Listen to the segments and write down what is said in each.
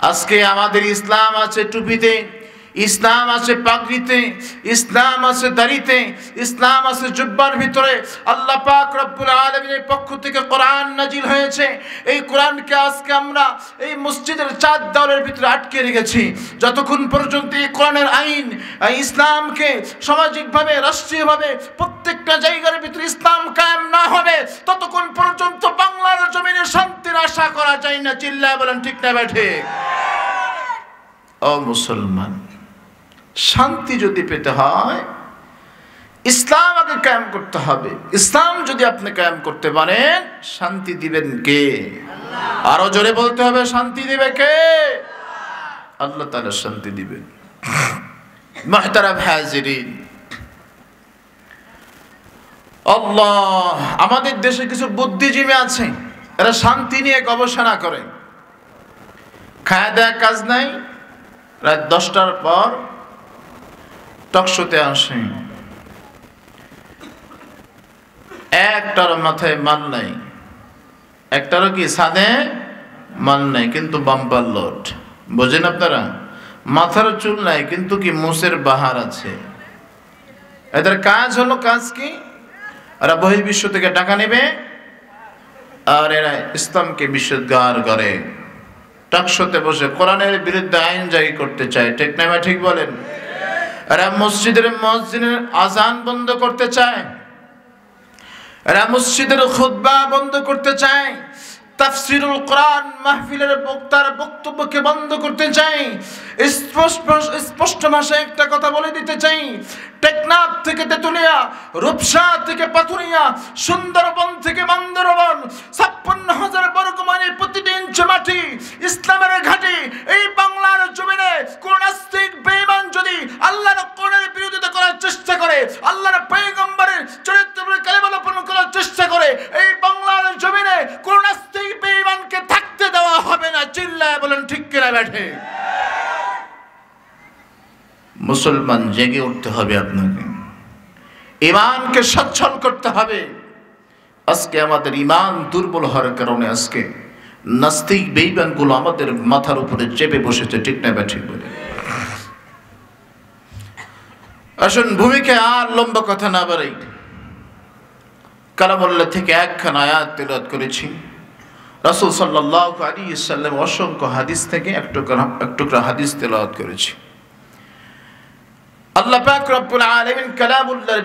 আজকে আমাদের ইসলাম আছে টুপিতে। ইসলাম আছে পাগড়িতে ইসলাম আছে দাড়িতে, ইসলাম আছে জুব্বার ভিতরে। আল্লাহ পাক রব্বুল আলমিনের পক্ষ থেকে কোরআন নাজিল হয়েছে। এই কোরআনকে আজকে আমরা এই মসজিদের চার দেওয়ালের ভিতরে আটকে রেখেছি। যতক্ষণ পর্যন্ত এই কোরআনের আইন ইসলামকে সামাজিকভাবে, রাষ্ট্রীয়ভাবে প্রত্যেকটা জায়গার ভিতরে ইসলাম কায়েম না হবে, ততক্ষণ পর্যন্ত বাংলার জমিনে শান্তির আশা করা যায় না। চিল্লায় বলেন ঠিক না ব্যাঠে অ মুসলমান। শান্তি যদি পেতে হয় ইসলাম আগে কায়েম করতে হবে। ইসলাম যদি আপনি কায়েম করতে পারেন শান্তি দিবেন কে? আরও জোরে বলতে হবে শান্তি দিবে কে? আল্লাহ তাআলা শান্তি দিবেন। হাজিরিন। আল্লাহ আমাদের দেশে কিছু বুদ্ধিজীবী আছে এরা শান্তি নিয়ে গবেষণা করে। খায় দেয় কাজ নাই রাত দশটার পর টকশোতে আসে। একটার মাথায় মাল নাই। একটারও কি সাদে মাল নাই, কিন্তু বাম্পার লোড বোঝেন আপনারা? মাথার চুল নাই, কিন্তু কি মোষের বাহার আছে? এদের কাজ হলো কাজ কি? এরা বহির্বিশ্ব থেকে টাকা নেবে, আর এরা ইসলামকে বিশুদ্ধার করে। টাকশোতে বসে কোরআনের বিরুদ্ধে আইন জারি করতে চায়, ঠিক না ঠিক বলেন? এরা মসজিদের মসজিদের আজান বন্ধ করতে চায়। এরা মসজিদের খুদ্া বন্ধ করতে চায়। তাফসিরুল কোরআন মাহফিলের বক্তার বক্তব্যকে বন্ধ করতে চাই। স্পষ্ট স্পষ্ট ভাষায় একটা কথা বলে দিতে চাই। টেকনাফ থেকে তেতুলিয়া, রূপসা থেকে পাথুরিয়া, সুন্দরবন থেকে বান্দরবন, ছাপ্পান্ন হাজার বর্গ মাইলের প্রতিটি ইঞ্চ মাটি ইসলামের ঘাটি, এই বাংলার জমিনে কোন নাস্তিক বেঈমান যদি আল্লাহর কোরআনের বিরোধিতা করার চেষ্টা করে, আল্লাহর পয়গম্বরের চরিত্র কালেমা লোপন করার চেষ্টা করে, এই বাংলার জমিনে কোন নাস্তিক বেঈমানকে থাকতে দেওয়া হবে না। চিল্লায় বলেন, ঠিক কিনা ব্যাঠে? মুসলমান জেগে উঠতে হবে আপনাকে। ইমানকে সচ্ছল করতে হবে। আজকে আমাদের ইমান দুর্বল হওয়ার কারণে আজকে নাস্তিক বেইমানগুলো আমাদের মাথার উপরে চেপে বসেছে, ঠিক না ঠিক বলে আসুন, ভূমিকে আর লম্বা কথা না বাড়াই। কালামুল্লাহ থেকে একখান আয়াত তেলাত করেছি। রাসুল সাল্লাহ আলী সাল্লাম অসংখ্য হাদিস থেকে এক টুকরা এক টুকরা হাদিস তেলাওয়াত করেছি। আল্লাহ পাক রব্বুল আলামিন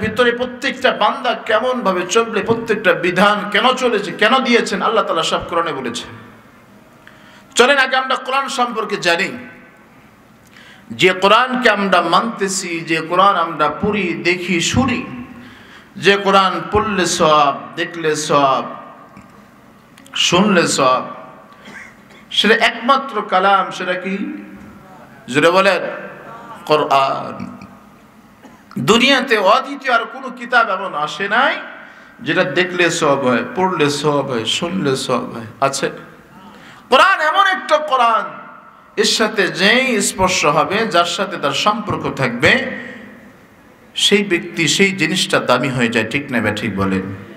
ভিতরে প্রত্যেকটা বান্দা কেমন ভাবে চলবে, প্রত্যেকটা বিধান কেন চলেছে, কেন দিয়েছেন, আল্লাহ তাআলা সব কোরআনে বলেছেন। চলেন, আগে আমরা কোরআন সম্পর্কে জানি। যে কোরআনকে আমরা মানতেছি, যে কোরআন আমরা পড়ি, দেখি, শুনি, যে কোরআন পড়লে সব দেখলে সব শুনলে সব। সেটা একমাত্র কালাম, সেটা কি? জুড়ে বলেন, কোরআন। দুনিয়াতে অদ্বিতীয় আর কোনো কিতাব এমন আসে নাই, যেটা দেখলে সব হয়, পড়লে সব হয়, শুনলে সব হয়, আছে? কোরআন এমন একটা কোরআন, এর সাথে যেই স্পর্শ হবে, যার সাথে তার সম্পর্ক থাকবে, সেই ব্যক্তি, সেই জিনিসটা দামি হয়ে যায়, ঠিক না ঠিক বলেন।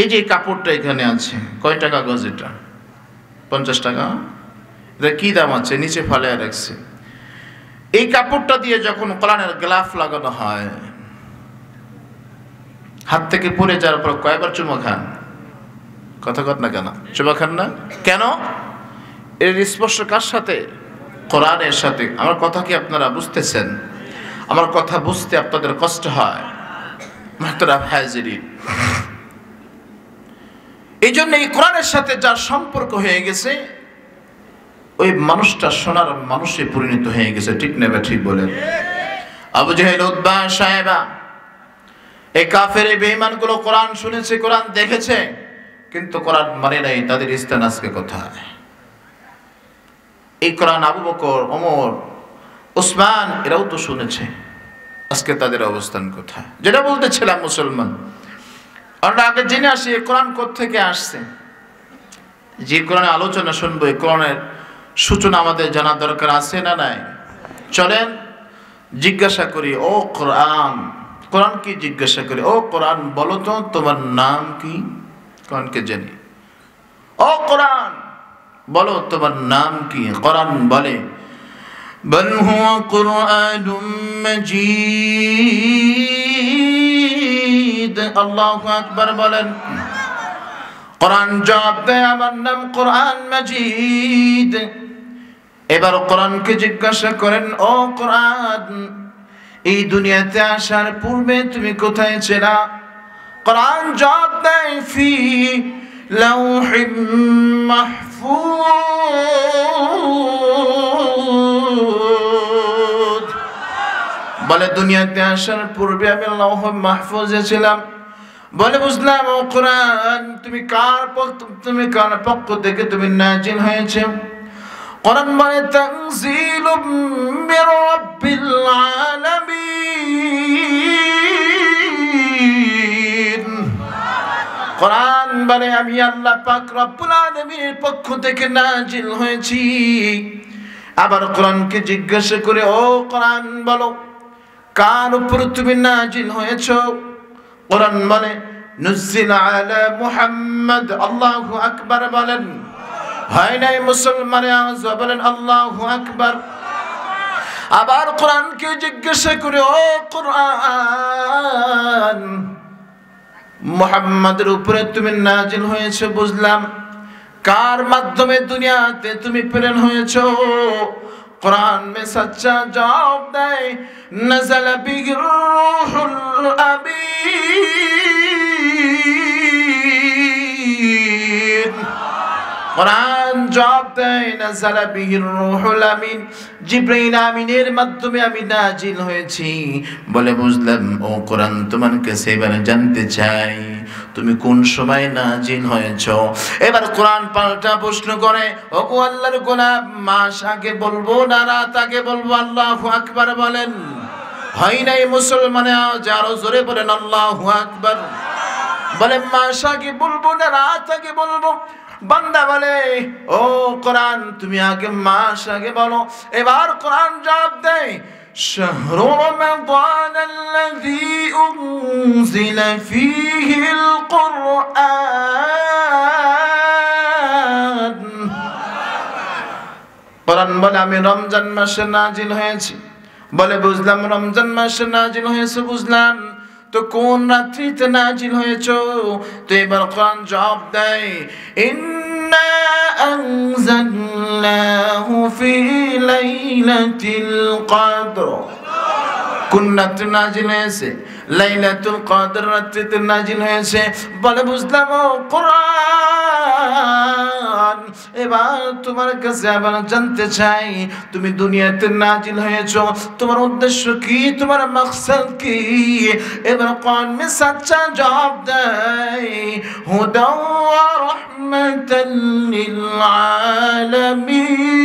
এই যে কাপড়টা এখানে আছে, কয় টাকা গজ এটা? পঞ্চাশ টাকা? এটা কি দাম আছে? নিচে ফালিয়ে রাখছে এই কাপড়টা দিয়ে যখন কোরআনের গ্লাফ লাগানো হয়, হাত থেকে পরে যাওয়ার পর কয়বার চুমা খান? কথা কত না কেন? চুমা খান না? কেন? এর স্পর্শ কার সাথে? কোরআনের সাথে। আমার কথা কি আপনারা বুঝতেছেন? আমার কথা বুঝতে আপনাদের কষ্ট হয়? মাহতরা হাজিরিন এই জন্য এই কোরআনের সাথে যার সম্পর্ক হয়ে গেছে, ওই মানুষটা সোনার মানুষে পরিণত হয়ে গেছে, ঠিক নেবে ঠিক বলেন? আবু জাহেল উদ্বা সাহেবা এই কাফের, এই বেঈমানগুলো কোরআন শুনেছে, কোরআন দেখেছে, কিন্তু কোরআন মানে নাই, তাদের ইস্তান আজকে কোথায়? এই কোরআন আবু বকর, ওমর, ওসমান, এরাও তো শুনেছে, আজকে তাদের অবস্থান কোথায়? যেটা বলতেছিলাম মুসলমান আমরা আগে জেনে আসি কোরআন থেকে আসছে? যে কোরআনে আলোচনা শুনব এই কোরআনের সূচনা আমাদের জানা দরকার আছে না নাই? চলেন জিজ্ঞাসা করি, ও কোরআন কোরআন কি জিজ্ঞাসা করি? ও কোরআন, বলো তো, তোমার নাম কি? কোরআনকে জানি। ও কোরআন, বলো, তোমার নাম কি? কোরআন বলে, বল হুয়া কোরআন মজিদ। বিরুদ্ধে আল্লাহ আকবার বলেন, কোরআন জবাব দেয়, আমার নাম কোরআন মাজিদ। এবার কোরআনকে জিজ্ঞাসা করেন, ও কোরআন, এই দুনিয়াতে আসার পূর্বে তুমি কোথায় চেনা কোরআন জবাব দেয়, ফি লাউহিম মাহফুজ। বলে, দুনিয়াতে আসার পূর্বে আমি লৌহ মাহফুজে ছিলাম। বলে, বুঝলাম, ও কোরআন, তুমি কার পক্ষ, তুমি কার পক্ষ থেকে তুমি নাজিল হয়েছে? কোরআন মানে তানজিল মির রাব্বিল আলামিন। কোরআন বলে, আমি আল্লাহ পাক রব্বুল আলামিনের পক্ষ থেকে নাজিল হয়েছি। আবার কোরআনকে জিজ্ঞাসা করে, ও কোরআন, বলো। কার উপর তুমি নাজিল হয়েছো? কোরআন বলে, নুজিল আলা মুহাম্মদ, আল্লাহু আকবার বলেন। হয় নাই মুসলমানে আওয়াজ বলেন, আল্লাহু আকবার আবার কোরআনকে জিজ্ঞাসা করে, ও কোরআন, মুহাম্মাদের উপরে তুমি নাজিল হয়েছে বুঝলাম। কার মাধ্যমে দুনিয়াতে তুমি প্রেরণ হয়েছো? কোরআন মে সচ্চা জবাব দেয় নজল বিহির রূহুল আমিন কোরআন জবাব দেয় নজল বিহির রূহুল আমিন। জিব্রাইল আমিনের মাধ্যমে আমি নাজিল হয়েছি। বলে বুঝলাম, ও কোরআন তোমার কাছে এবারে জানতে চাই। তুমি কোন সময় নাজিল হয়েছ? এবার কোরআন পাল্টা প্রশ্ন করে, ও গো আল্লাহর গোলাপ মাস আগে বলব না রাত আগে বলব? আল্লাহ আকবার বলেন। হয় নাই মুসলমানে, আজ আরও জোরে বলেন, আল্লাহ আকবার। বলে, মাস আগে বলব না রাত আগে বলব? বান্দা বলে ও কোরআন তুমি আগে মাস আগে বলো এবার কোরআন জবাব দেয় شهر رمضان الذي أنزل فيه القرآن কোরআন বলে আমি রমজান মাসে নাজিল হয়েছি বলে বুঝলাম রমজান মাসে নাজিল হয়েছে বুঝলাম তো কোন রাত্রিতে নাজিল হয়েছ? তো এবার কোরআন জবাব দেয়, ইন্না আনজালনাহু ফি লাইলাতিল কদর। কোন নাজিল হয়েছে, লাইলাতুল কদর রাত্রিতে নাজিল হয়েছে। বলে বুঝলাম, ও কোরআন, এবার তোমার কাছে আবার জানতে চাই, তুমি দুনিয়াতে নাজিল হয়েছো, তোমার উদ্দেশ্য কি, তোমার মকসদ কি? এবার কোন মে সচ্চা জবাব দেয় হুদা ওয়া রাহমাতাল লিল আলামিন।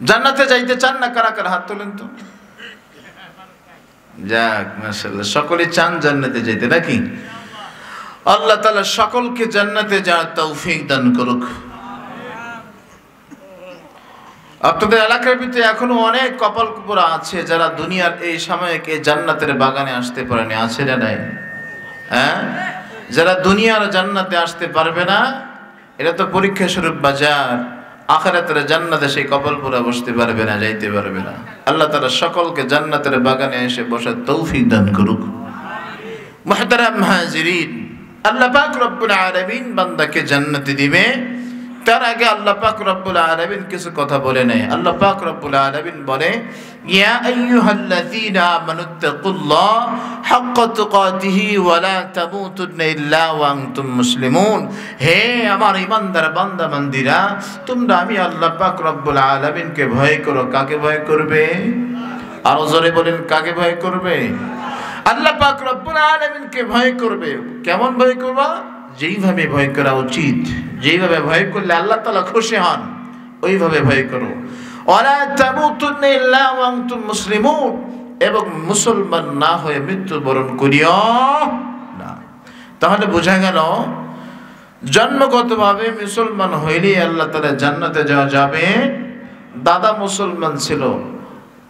জান্নাতে যাইতে চান না, কারা কারা? হাত তোলেন তো। যাক, মাশাআল্লাহ সকলে চান জান্নাতে যাইতে, নাকি? আল্লাহ তালা সকলকে জান্নাতে যাওয়ার তৌফিক দান করুক। আপনাদের এলাকার ভিতরে এখনও অনেক কপাল কুপুরা আছে যারা দুনিয়ার এই সময়কে জান্নাতের বাগানে আসতে পারেনি, আছে না নাই? হ্যাঁ? যারা দুনিয়ার জান্নাতে আসতে পারবে না এটা তো পরীক্ষা স্বরূপ বাজার। আখারাতের জান্নাতে সেই কপালপুরা বসতে পারবে না, যাইতে পারবে না। আল্লাহ তারা সকলকে জান্নাতের বাগানে এসে বসার তৌফিক দান করুক। মুহতারাম হাজিরিন, আল্লাহ পাক রব্বুল আলামিন বান্দাকে জান্নাতে দিবে। তার আগে আল্লাহ পাক রব্বুল আলামিন কিছু কথা বলে নেয়। আল্লাহ পাক রব্বুল আলামিন বলে, ইয়া আইয়ুহাল্লাযীনা আমানুত্তাকুল্লাহ হাক্কা তুকাতিহি ওয়া লা তামুতুন্না ইল্লা ওয়া আনতুম মুসলিমুন। হে আমার ইমানদার বান্দা বান্দিরা, তোমরা আমি আল্লাহ পাক রব্বুল আলামিনকে ভয় করো। কাকে ভয় করবে? আরও জোরে বলেন, কাকে ভয় করবে? আল্লাহ পাক রব্বুল আলামিনকে ভয় করবে। কেমন ভয় করবা? যেইভাবে ভয় করা উচিত, যেইভাবে ভয় করলে আল্লাহ তালা খুশি হন, ওইভাবে ভয় করো। মুসলিমুন, এবং মুসলমান না হয়ে মৃত্যুবরণ করিও না। তাহলে বোঝা গেল, জন্মগতভাবে মুসলমান হইলেই আল্লাহ তালা জান্নাতে যাওয়া যাবে। দাদা মুসলমান ছিল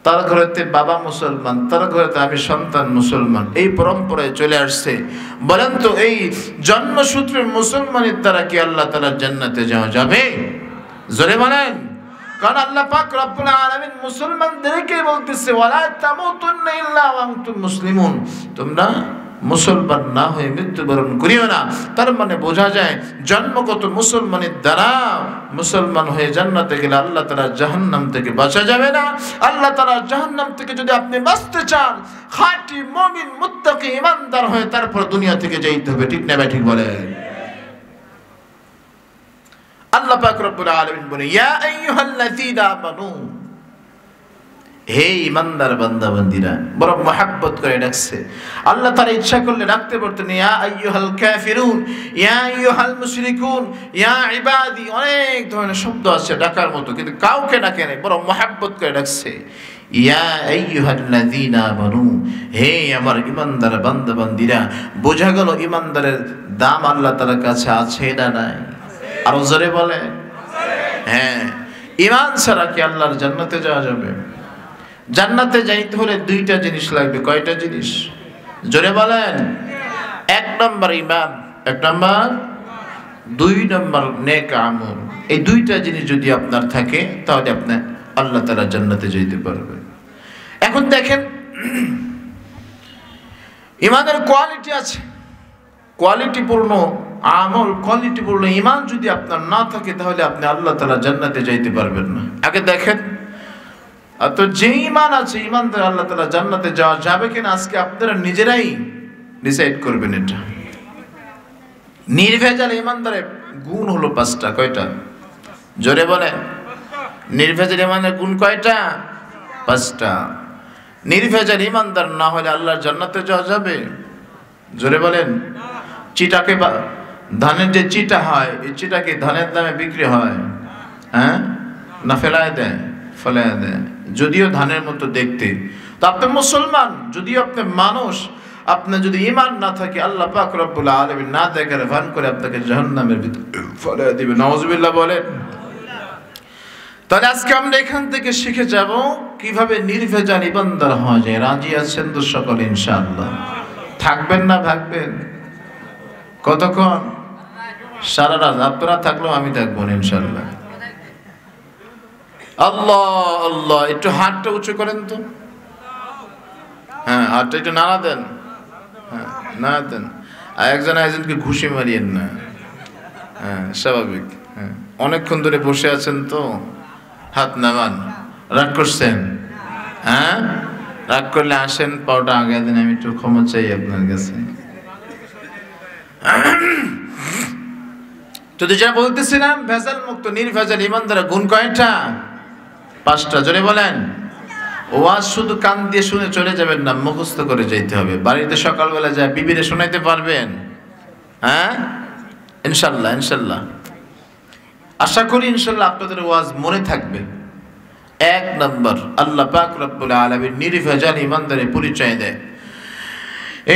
তার ঘরেতে বাবা মুসলমান, তার ঘরেতে আমি সন্তান মুসলমান। এই পরম্পরায় চলে আসছে। বলেন তো, এই জন্মসূত্রের মুসলমানের দ্বারা কি আল্লাহ তালা জান্নাতে যাওয়া যাবে? জোরে বলেন। কারণ আল্লাহ পাক রব্বুল আলামিন মুসলমানদেরকে বলতেছে, ওয়ালা তামুতুন্না ইল্লা ওয়া আনতুম মুসলিমুন। তোমরা মুসলমান না হয়ে মৃত্যুবরণ করিও না। তার মানে বোঝা যায়, জন্মগত মুসলমানের দ্বারা মুসলমান হয়ে জান্নাতে গেলে আল্লাহ তালা জাহান্নাম থেকে বাঁচা যাবে না। আল্লাহ তালা জাহান্নাম থেকে যদি আপনি বাঁচতে চান, খাঁটি মমিন, মুত্তাকি, ইমানদার হয়ে তারপর দুনিয়া থেকে যাইতে হবে, ঠিক না ভাই ঠিক বলে আল্লাহ পাক রব্বুল আলামিন বলে ইয়া আইয়ুহাল্লাযীনা আমানু। হে ইমানদার বান্দা, বান্দিরা বড় মহাব্বত করে ডাকছে। আল্লাহ তার ইচ্ছা করলে ডাকতে পারতেন, ইয়া আইয়ুহাল কাফিরুন, ইয়া আইয়ুহাল মুশরিকুন, ইয়া ইবাদি। অনেক ধরনের শব্দ আছে ডাকার মতো, কিন্তু কাউকে ডাকে নাই বড় মহাব্বত করে ডাকছে। ইয়া আইয়ুহাল্লাযীনা আমানু, হে আমার ইমানদার বান্দা, বান্দিরা, বোঝা গেল ইমানদারের দাম আল্লাহ তাআলার কাছে আছে না নাই? আরও জোরে বলে হ্যাঁ ইমান ছাড়া কি আল্লাহর জান্নাতে যাওয়া যাবে? জান্নাতে যাইতে হলে দুইটা জিনিস লাগবে। কয়টা জিনিস? জোরে বলেন। এক নম্বর ইমান এক নম্বর দুই নম্বর নেক আমল। এই দুইটা জিনিস যদি আপনার থাকে, তাহলে আপনার আল্লাহ তারা জান্নাতে যেতে পারবেন। এখন দেখেন ইমানের কোয়ালিটি আছে। কোয়ালিটিপূর্ণ আমল, কোয়ালিটিপূর্ণ ইমান যদি আপনার না থাকে, তাহলে আপনি আল্লাহ তালা জান্নাতে যাইতে পারবেন না। আগে দেখেন তো যে ইমান আছে ইমান দ্বারা আল্লাহ তালা জান্নাতে যাওয়া যাবে কিনা আজকে আপনারা নিজেরাই ডিসাইড করবেন এটা। নির্ভেজাল ইমানদারের গুণ হলো পাঁচটা, কয়টা? জোরে বলে নির্ভেজাল ইমানের গুণ কয়টা? পাঁচটা। নির্ভেজাল ইমানদার না হলে আল্লাহর জান্নাতে যাওয়া যাবে? জোরে বলেন। চিটাকে ধানের যে চিটা হয়, এই চিটা কি ধানের দামে বিক্রি হয়। হ্যাঁ? না ফেলায় দেয়? ফেলায় দেয়। যদিও ধানের মতো দেখতে। তো আপনি মুসলমান, যদিও আপনি মানুষ আপনার যদি ইমান না থাকে, আল্লাহ পাক রব্বুল আলামিন না দেখার ভান করে আপনাকে জাহান্নামের ফেলায় দিবে। নওয়াজবিল্লাহ বলেন। তাহলে আজকে আমরা এখান থেকে শিখে যাব কীভাবে নির্ভেজাল ইবানদার হওয়া যায়। রাজি আছেন তো সকল, ইনশাআল্লাহ। থাকবেন না থাকবেন কতক্ষণ? সারা রাত। আপনারা থাকলেও আমি থাকব না ইনশাল্লাহ আল্লাহ আল্লাহ, একটু হাতটা উঁচু করেন তো। হ্যাঁ হাতটা একটু নাড়া দেন। হ্যাঁ নাড়া দেন। আর একজন একজনকে ঘুষি মারিয়েন না। হ্যাঁ স্বাভাবিক। হ্যাঁ অনেকক্ষণ ধরে বসে আছেন তো। হাত নামান। রাগ করছেন? হ্যাঁ? রাগ করলে আসেন পাওটা আগে দিন, আমি একটু ক্ষমা চাই আপনার কাছে। তো যেটা বলতেছিলাম, ভেজাল মুক্ত, নির্ভেজাল ইমানদারা গুণ কয়টা? পাঁচটা জোরে বলেন ওয়াজ শুধু কান দিয়ে শুনে চলে যাবেন না মুখস্থ করে যেতে হবে বাড়িতে সকালবেলা যায় বিবিরে শোনাইতে পারবেন হ্যাঁ ইনশাল্লাহ ইনশাল্লাহ আশা করি ইনশাল্লাহ আপনাদের ওয়াজ মনে থাকবে এক নম্বর আল্লাহ পাক রব্বুল আলামিন নির্ভেজাল ইমানদারের পরিচয় দেয়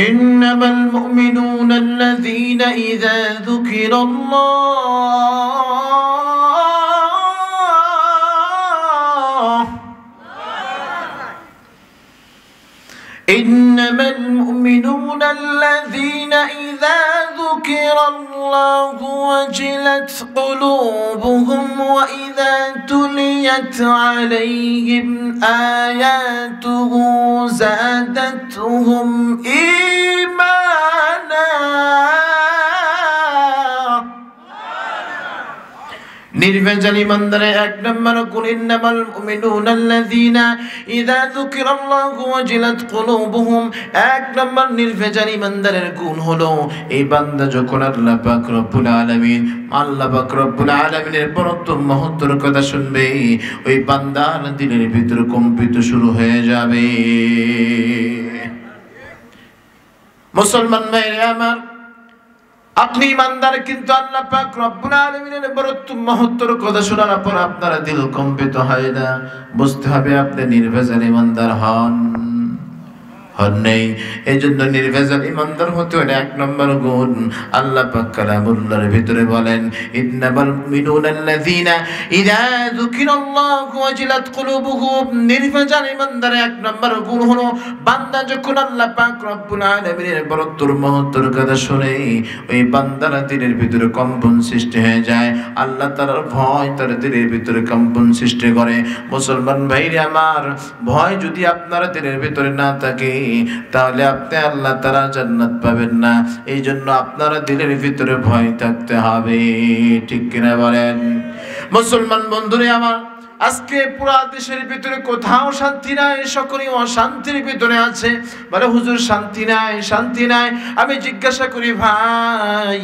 إنما المؤمنون الذين إذا ذكر الله إنما المؤمنون الذين إذا ذكر الله وجلت قلوبهم وإذا تليت عليهم آياته زادتهم إيمانا. নির্ভেজাল ইমানদারে এক নম্বর গুণ ইন্নামাল মুমিনুন আল্লাযীনা ইযা যুকিরাল্লাহু ওয়াজিলাত কুলুবুহুম। এক নম্বর নির্ভেজাল ইমানদারের গুণ হলো এই বান্দা যখন আল্লাহ পাক রব্বুল আলামিন, আল্লাহ পাক রব্বুল আলামিনের বরত্ব মহত্বর কথা শুনবে, ওই বান্দার দিলের ভিতর কম্পিত শুরু হয়ে যাবে। মুসলমান ভাইরা আমার আপনি ইমানদার, কিন্তু আল্লাহ পাক রব্বুল আলামিনের বরত্ব মহত্তর কথা শোনার পর আপনার দিল কম্পিত হয় না। বুঝতে হবে আপনি নির্ভেজাল ইমানদার হন। হন নেই। এই জন্য নির্ভেজাল ইমানদার হতে হলে এক নম্বর গুণ আল্লাহ পাক কালামুল্লাহর ভিতরে বলেন, ইন্নামাল মুমিনুনা আল্লাযীনা ইযা যুকিরাল্লাহু ওয়াজিলাত কুলুবুহুম নির্ভেজাল ইমানদার এক নম্বর গুণ হলো, বান্দা যখন আল্লাহ পাক রব্বুল আলামিনের বরত্বর মহত্তর কথা শুনে, ওই বান্দার দিলের ভিতরে কম্পন সৃষ্টি হয়ে যায়। আল্লাহ তাআলার ভয় তার দিলের ভিতরে কম্পন সৃষ্টি করে। মুসলমান ভাইরে আমার, ভয় যদি আপনার দিলের ভিতরে না থাকে তাহলে আপনি আল্লাহ তারা জান্নাত পাবেন না। এই জন্য আপনারা দিলের ভিতরে ভয় থাকতে হবে। ঠিক কিনা বলেন? মুসলমান বন্ধুরে আমার আজকে পুরা দেশের ভিতরে কোথাও শান্তি নাই, সকলেই অশান্তির ভিতরে আছে। বলে, হুজুর, শান্তি নাই শান্তি নাই। আমি জিজ্ঞাসা করি, ভাই,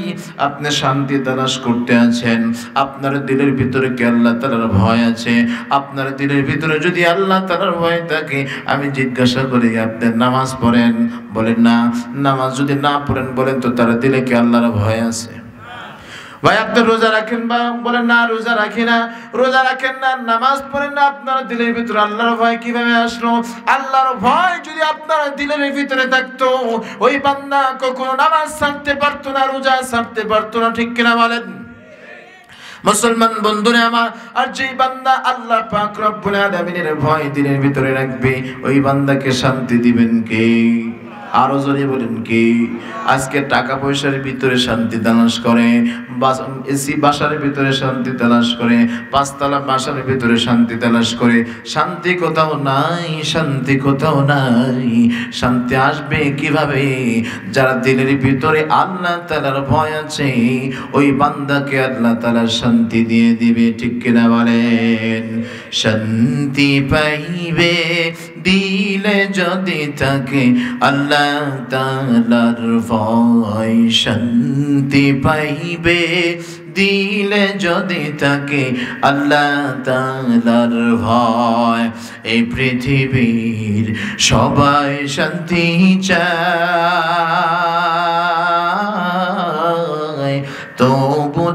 আপনি শান্তি তালাশ করতে আছেন? আপনার দিলের ভিতরে কি আল্লাহ তালার ভয় আছে? আপনার দিলের ভিতরে যদি আল্লাহ তালার ভয় থাকে, আমি জিজ্ঞাসা করি, আপনি নামাজ পড়েন? বলেন না। নামাজ যদি না পড়েন, বলেন তো, তার দিলে কি আল্লাহর ভয় আছে? ভাই, আপনি রোজা রাখেন বা বলেন না, রোজা রাখি না। রোজা রাখেন না, নামাজ পড়েন না, আপনার দিলের ভিতরে আল্লাহর ভয় কীভাবে আসলো? আল্লাহর ভয় যদি আপনার দিলের ভিতরে থাকতো, ওই বান্দা কখনো নামাজ ছাড়তে পারতো না, রোজা ছাড়তে পারতো না, ঠিক কিনা বলেন? মুসলমান বন্ধুরে আমার, আর যেই বান্দা আল্লাহ পাক রব্বুল আলামিনের ভয় দিনের ভিতরে রাখবে, ওই বান্দাকে শান্তি দিবেন কে? আরও জোরে বলেন কি? আজকে টাকা পয়সার ভিতরে শান্তি তালাশ করে এসি বাসার ভিতরে শান্তি তালাশ করে, পাঁচতলা বাসার ভিতরে শান্তি তালাশ করে। শান্তি কোথাও নাই, শান্তি কোথাও নাই। শান্তি আসবে কীভাবে? যারা দিলের ভিতরে আল্লাহ তালার ভয় আছে, ওই বান্দাকে আল্লাহ তালা শান্তি দিয়ে দিবে, ঠিক কিনা বলেন? শান্তি পাইবে দিলে যদি থাকে আল্লাহ তালার ভয় শান্তি পাইবে। দিলে যদি থাকে আল্লাহ তালার ভয়, এই পৃথিবীর সবাই শান্তি চায়। তবু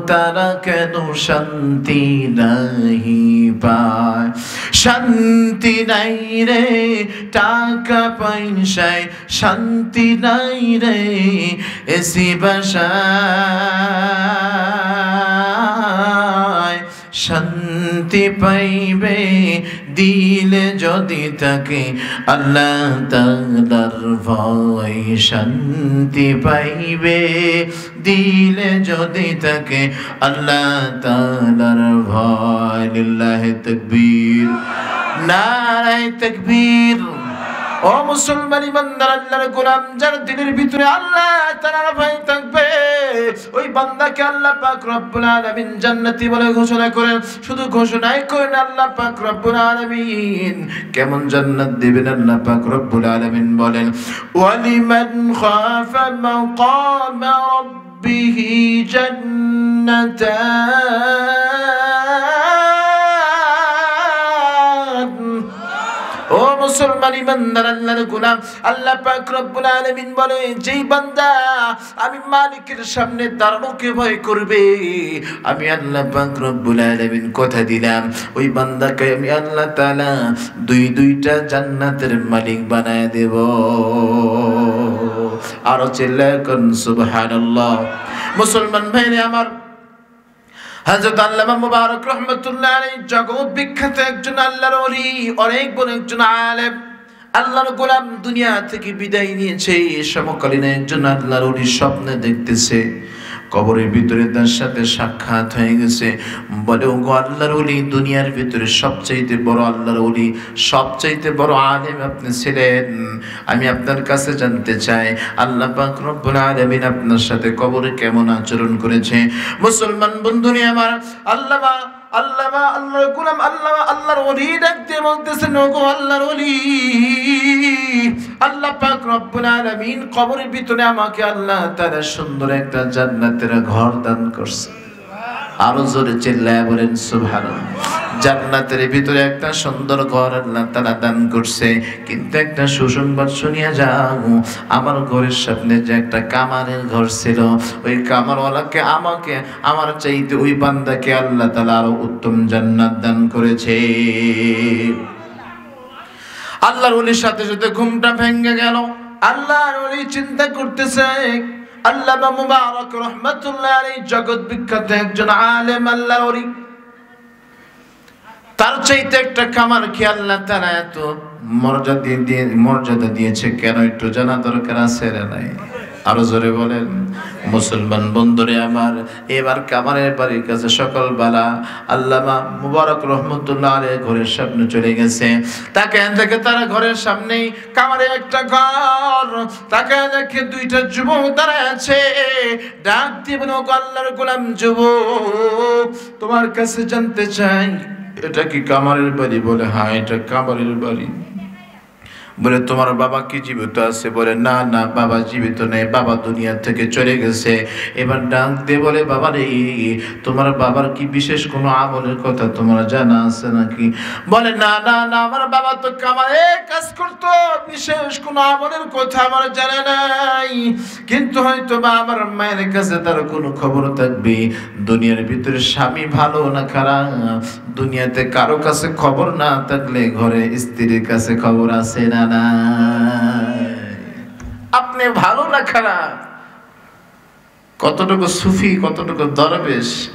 তারা কেন শান্তি নাহি পায়? শান্তি নাই রে, টাকা পয়সায় শান্তি নাই রে, এসি বাসায়। শান্তি পাইবে দিলে যদি থাকে আল্লাহ তালার ভয় শান্তি পাইবে দিলে যদি থাকে আল্লাহ তালার ভয়, লিল্লাহে তকবীর। নারায় তকবীর। ও মুসলমান ইমানদার আল্লাহর গোলাম, যার দিলের ভিতরে আল্লাহ তাআলার ভয় থাকবে, ওই বান্দাকে আল্লাহ পাক রব্বুল আলামিন জান্নাতি বলে ঘোষণা করেন। শুধু ঘোষণাই করেন আল্লাহ পাক রব্বুল আলামিন। কেমন জান্নাত দিবেন আল্লাহ পাক রব্বুল আলামিন বলেন, ওয়ালিমান খাফা মাকামা রাব্বিহি জান্নাতান। মুসলমান ইমানদার, আল্লাহর গোলাম। আল্লাহ পাক রব্বুল আলামিন বলে যেই বান্দা আমি মালিকের সামনে দাঁড়ানোকে ভয় করবে, আমি আল্লাহ পাক রব্বুল আলামিন কথা দিলাম। ওই বান্দাকে আমি আল্লাহ তাআলা দুই দুইটা জান্নাতের মালিক বানায় দেব। আরও চিল্লায় কোন সুবহানাল্লাহ। মুসলমান ভাইরে আমার হযরত আল্লামা মুবারক রহমাতুল্লাহ আলাইহি জগৎ বিখ্যাত একজন আল্লাহর ওলি, অনেক বড় একজন আলেম। আল্লাহর গোলাম দুনিয়া থেকে বিদায় নিয়েছে, এই সমকালীন একজন আল্লাহর ওলি স্বপ্নে দেখতেছে। কবরের ভিতরে তার সাথে সাক্ষাৎ হয়ে গেছে। বলে ও আল্লাহর অলি দুনিয়ার ভিতরে সবচাইতে বড় আল্লাহর অলি সবচাইতে বড় আলেম আপনি ছিলেন। আমি আপনার কাছে জানতে চাই, আল্লাহ পাক রব্বুল আলামিন আপনার সাথে কবরে কেমন আচরণ করেছে? মুসলমান বন্ধুনি আমার, আল্লামা আল্লাহর আল্লাহর আল্লাহ কবরের ভিতরে আমাকে আল্লাহ তারা সুন্দর একটা ঘর দান করছে। আরও জোরে চিল্লায় বলেন, সুবহানাল্লাহ। জান্নাতের ভিতরে একটা সুন্দর ঘর আল্লাহ তারা দান করছে। কিন্তু একটা সুসংবাদ শুনিয়া যাও, আমার ঘরের সামনে যে একটা কামারের ঘর ছিল, ওই কামারওয়ালাকে আমাকে, আমার চাইতে ওই বান্দাকে আল্লাহ তালা আরও উত্তম জান্নাত দান করেছে। আল্লাহর ওলির সাথে সাথে ঘুমটা ভেঙে গেল। আল্লাহর ওলি চিন্তা করতেছে আল্লাহ মুবারক রহমাতুল্লাহ জগৎ বিখ্যাত একজন আলেম আল্লাহর ওলি। তার চাইতে একটা খামার কি আল্লাহ তারা এত মর্যাদা দিয়ে মর্যাদা দিয়েছে কেন? একটু জানা দরকার আছে রে নাই? আরও জোরে বলেন, মুসলমান বন্ধুরে আমার, এবার কামারের বাড়ির কাছে সকল বালা আল্লামা মুবারক রহমতুল্লাহ আলে ঘরের সামনে চলে গেছে। তাকে দেখে তারা ঘরের সামনেই কামারে একটা ঘর, তাকে দেখে দুইটা যুবক তারা আছে। ডাক দিবেন আল্লাহর গোলাম যুবক, তোমার কাছে জানতে চাই এটা কি কামারের বাড়ি? বলে হ্যাঁ এটা কামারের বাড়ি। বলে, তোমার বাবা কি জীবিত আছে? বলে, না না, বাবা জীবিত নেই। বাবা দুনিয়া থেকে চলে গেছে। এবার ডাক দিয়ে বলে, বাবা রে, তোমার বাবার কি বিশেষ কোনো আমলের কথা তোমার জানা আছে নাকি? বলে, না না না, আমার বাবা তো কামারে কাজ করতো। বিশেষ কোনো আমলের কথা আমার জানা নাই। কিন্তু হয়তো বা আমার মায়ের কাছে তার কোনো খবর থাকবে। দুনিয়ার ভিতরে স্বামী ভালো না খারাপ? দুনিয়াতে কারও কাছে খবর না থাকলে ঘরে স্ত্রীর কাছে খবর আছে না না আপনি ভালো না খারাপ? কতটুকু সুফি, কতটুকু দরবেশ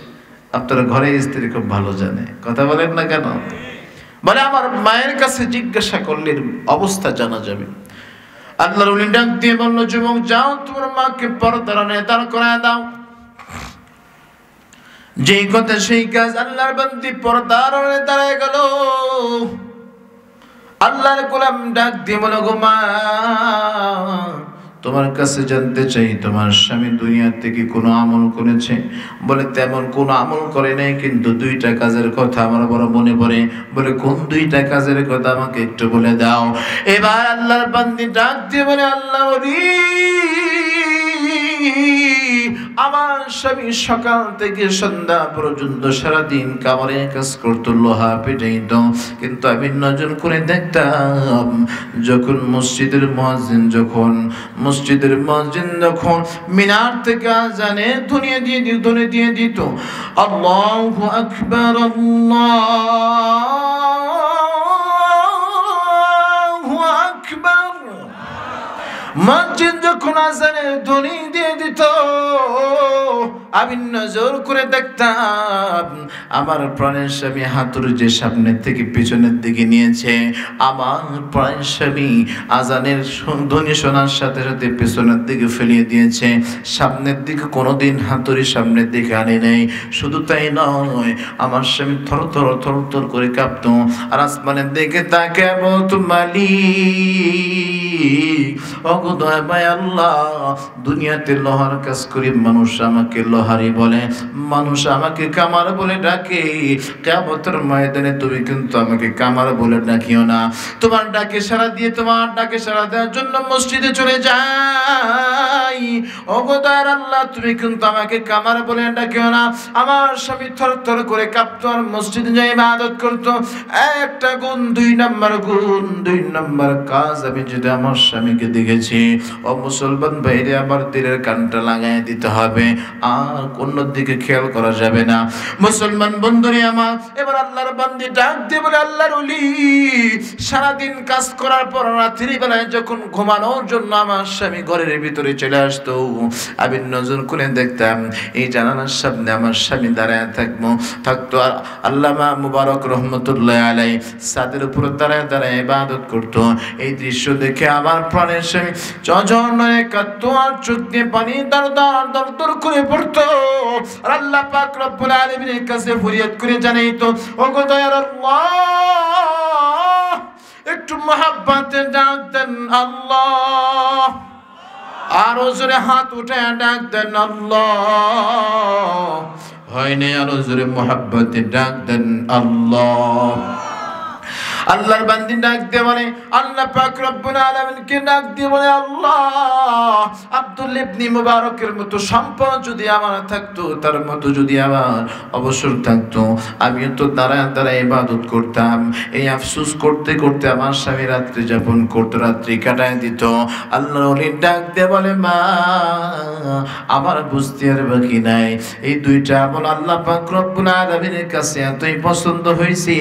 আপনার ঘরে স্ত্রী খুব ভালো জানে। কথা বলেন না কেন? বলে আমার মায়ের কাছে জিজ্ঞাসা করলে অবস্থা জানা যাবে। আল্লাহর উনি ডাক দিয়ে বলল, যুবক, যাও, তোমার মাকে পরদার দাঁড় করায় দাও। যেই কথা সেই কাজ আল্লাহর বান্দি পর্দার দাঁড়ায় গেল। আল্লাহর গোলাম ডাক দিয়ে বলো, গো মা, তোমার কাছে জানতে চাই, তোমার স্বামী দুনিয়া থেকে কোনো আমল করেছে? বলে, তেমন কোনো আমল করে নাই, কিন্তু দুইটা কাজের কথা আমার বড় মনে পড়ে। বলে, কোন দুইটা কাজের কথা আমাকে একটু বলে দাও? এবার আল্লাহর বান্দি ডাক দিয়ে বলে, আল্লাহ আমার স্বামী সকাল থেকে সন্ধ্যা পর্যন্ত সারাদিন কামারে কাজ করতো, লোহা পেটাইত। কিন্তু আমি নজর করে দেখতাম, যখন মসজিদের মসজিদ, যখন মসজিদের মসজিদ, যখন মিনার থেকে জানে দুনিয়া দিয়ে দিত ধ্বনি দিয়ে দিত। আল্লাহু আকবার, আল্লাহু। মসজিদ যখন আজানের ধ্বনি দিয়ে দিত আমি নজর করে দেখতাম। আমার প্রাণের স্বামী হাতুর যে সামনের থেকে পিছনের দিকে নিয়েছে, আমার প্রাণের স্বামী আজানের ধ্বনি শোনার সাথে সাথে পেছনের দিকে ফেলিয়ে দিয়েছে। সামনের দিকে কোনোদিন হাতুড়ি সামনের দিকে আনে নেই। শুধু তাই নয়, আমার স্বামী থর থর থর থর করে কাঁপত। আর আসমানের দিকে তাকে মালিক অগদয় আল্লাহ, দুনিয়াতে লোহার কাজ করি, মানুষ আমাকে লোহারি বলে, মানুষ আমাকে কামার বলে ডাকে। কেমতের ময়দানে তুমি কিন্তু আমাকে কামার বলে ডাকিও না। তোমার ডাকে সারা দিয়ে তোমার ডাকে সারা দেওয়ার জন্য মসজিদে চলে যাই। অগদয়ের আল্লাহ, তুমি কিন্তু আমাকে কামার বলে ডাকিও না। আমার স্বামী থর থর করে কাঁপতো আর মসজিদে যাই ইবাদত করতো। একটা গুণ, দুই নাম্বার গুণ, দুই নাম্বার কাজ আমি যদি আমার স্বামীকে দেখেছি, ও মুসলমান বাইরে আমার তীরের কানটা লাগাই দিতে হবে। আর দিকে খেয়াল করা যাবে না। মুসলমান বন্ধুরে আমার, এবার আল্লাহর বান্দি ডাক দিয়ে বলে, আল্লাহর উলি সারাদিন কাজ করার পর রাত্রি বেলায় যখন ঘুমানোর জন্য আমার স্বামী ঘরের ভিতরে চলে আসতো, আমি নজর করে দেখতাম, এই জানালার সামনে আমার স্বামী দাঁড়ায় থাকব। থাকতো আর আল্লামা মুবারক রহমতুল্লাহ আলাই সাদের উপর দাঁড়ায় দাঁড়ায় ইবাদত করতো। এই দৃশ্য দেখে আমার প্রাণের স্বামী চজনে কাঁদতো আর চোখ দিয়ে পানি দার দর দর করে পড়তো আর আল্লাহ পাক রব্বুল কাছে ফরিয়াদ করে জানাইতো, ওগো দয়ার আল্লাহ, একটু মহাব্বাতে ডাক দেন আল্লাহ। আরও জোরে হাত উঠে ডাক দেন আল্লাহ। হয়নি আরও জোরে মহাব্বতে ডাক দেন আল্লাহ। আল্লাহর বান্দি ডাক দিয়ে বলে, আল্লাহ পাক রব্বুল আলামিনকে ডাক দিয়ে বলে, আল্লাহ, আব্দুল ইবনি মুবারকের মতো সম্পদ যদি আমার থাকতো, তার মতো যদি আমার অবসর থাকতো, আমিও তো দ্বারা দ্বারা ইবাদত করতাম। এই আফসোস করতে করতে আমার স্বামী রাত্রি যাপন করতো, রাত্রি কাটায় দিত। আল্লাহ ওলি ডাক দিয়ে বলে, মা, আমার বুঝতে আর বাকি নাই। এই দুইটা আমল আল্লাহ পাক রব্বুল আলামিনের কাছে এতই পছন্দ হয়েছে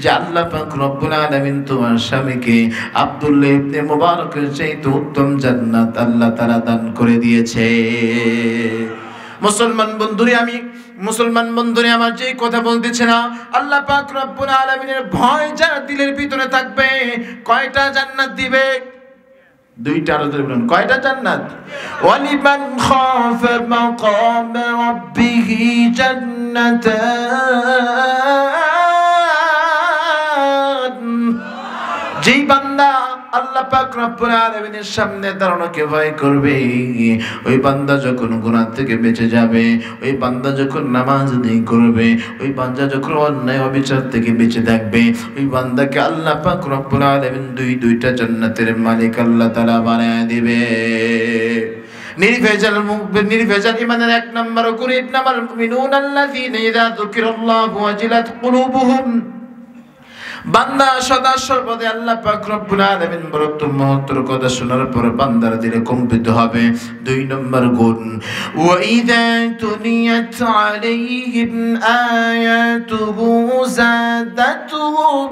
যে আল্লাহ পাক রব্বুল আলামিন তোমার স্বামীকে আব্দুল্লাহ ইবনে মুবারকের চাইতে উত্তম জান্নাত আল্লাহ তাআলা দান করে দিয়েছে। মুসলমান বন্ধুরে, আমি মুসলমান বন্ধুরে, আমার যে কথা বলতেছে না, আল্লাহ পাক রব্বুল আলামিনের ভয় যার দিলের ভিতরে থাকবে, কয়টা জান্নাত দিবে? দুইটা আরও বলুন, কয়টা জান্নাত? ওয়ালিমান খাফ মাকাম রাব্বিহি জান্নাতান। বেঁচে যাবে, ওই বান্দা যখন নামাজ করবে, ওই বান্দা যখন থেকে বেঁচে থাকবে, ওই বান্দাকে দুই, দুইটা জান্নাতের মালিক আল্লাহ তাআলা বানায় দিবে। নির্ভেজাল নির্ভেজাল ইমানের এক নম্বর করে এক নম্বর মুমিনুন আল্লাযীনা বান্দা সদা সর্বদা আল্লাহ পাক রব্বুল আলামিন বরত্ব মহত্তর কথা শোনার পর বান্দার দিলে কম্পিত হবে। দুই নম্বর গুণ, ওয়া ইযা তুনিয়াত আলাইহিম আয়াতুহু জাদাতুহুম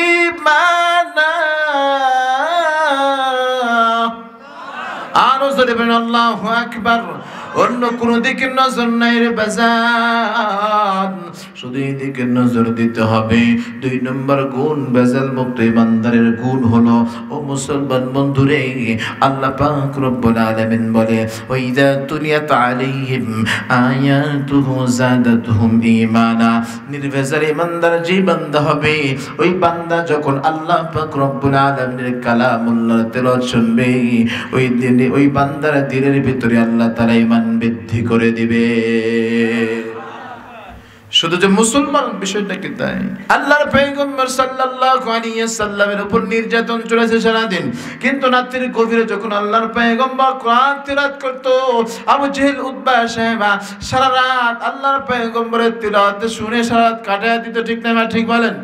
ঈমানা। আরও জোরে বলেন, আল্লাহু আকবার। অন্য কোন দিকে নজর নাই রে বাজান। শুধু এই দিকে নজর দিতে হবে। দুই নম্বর গুণ বেজাল মুক্ত ইমানদারের গুণ হলো, ও মুসলমান বন্ধুরে, আল্লাহ পাক রব্বুল আলামিন বলে ওয়াইদা তুনিয়াত আলাইহিম আয়াতুহু জাদাতুহুম ঈমানা। নির্ভেজাল ইমানদার যে বান্দা হবে, ওই বান্দা যখন আল্লাহ পাক রব্বুল আলামিনের কালামুল্লাহ তেলাওয়াত শুনবে, ওই দিনে ওই বান্দার দিলের ভিতরে আল্লাহ তাআলা ঈমান বৃদ্ধি করে দিবে। শুধু যে মুসলমান বিষয়টা কি তাই। আল্লাহর পয়গম্বর সাল্লাল্লাহু আলাইহি সাল্লামের উপর নির্যাতন চলেছে সারা দিন কিন্তু রাত্রির গভীরে যখন আল্লাহর পয়গম্বর কোরআন তিলাওয়াত করত, আবু জেহেল উতবা সাহেবা সারা রাত আল্লাহর পয়গম্বরের তিলাওয়াত শুনে সারা রাত কাটায় দিত, ঠিক না ঠিক বলেন?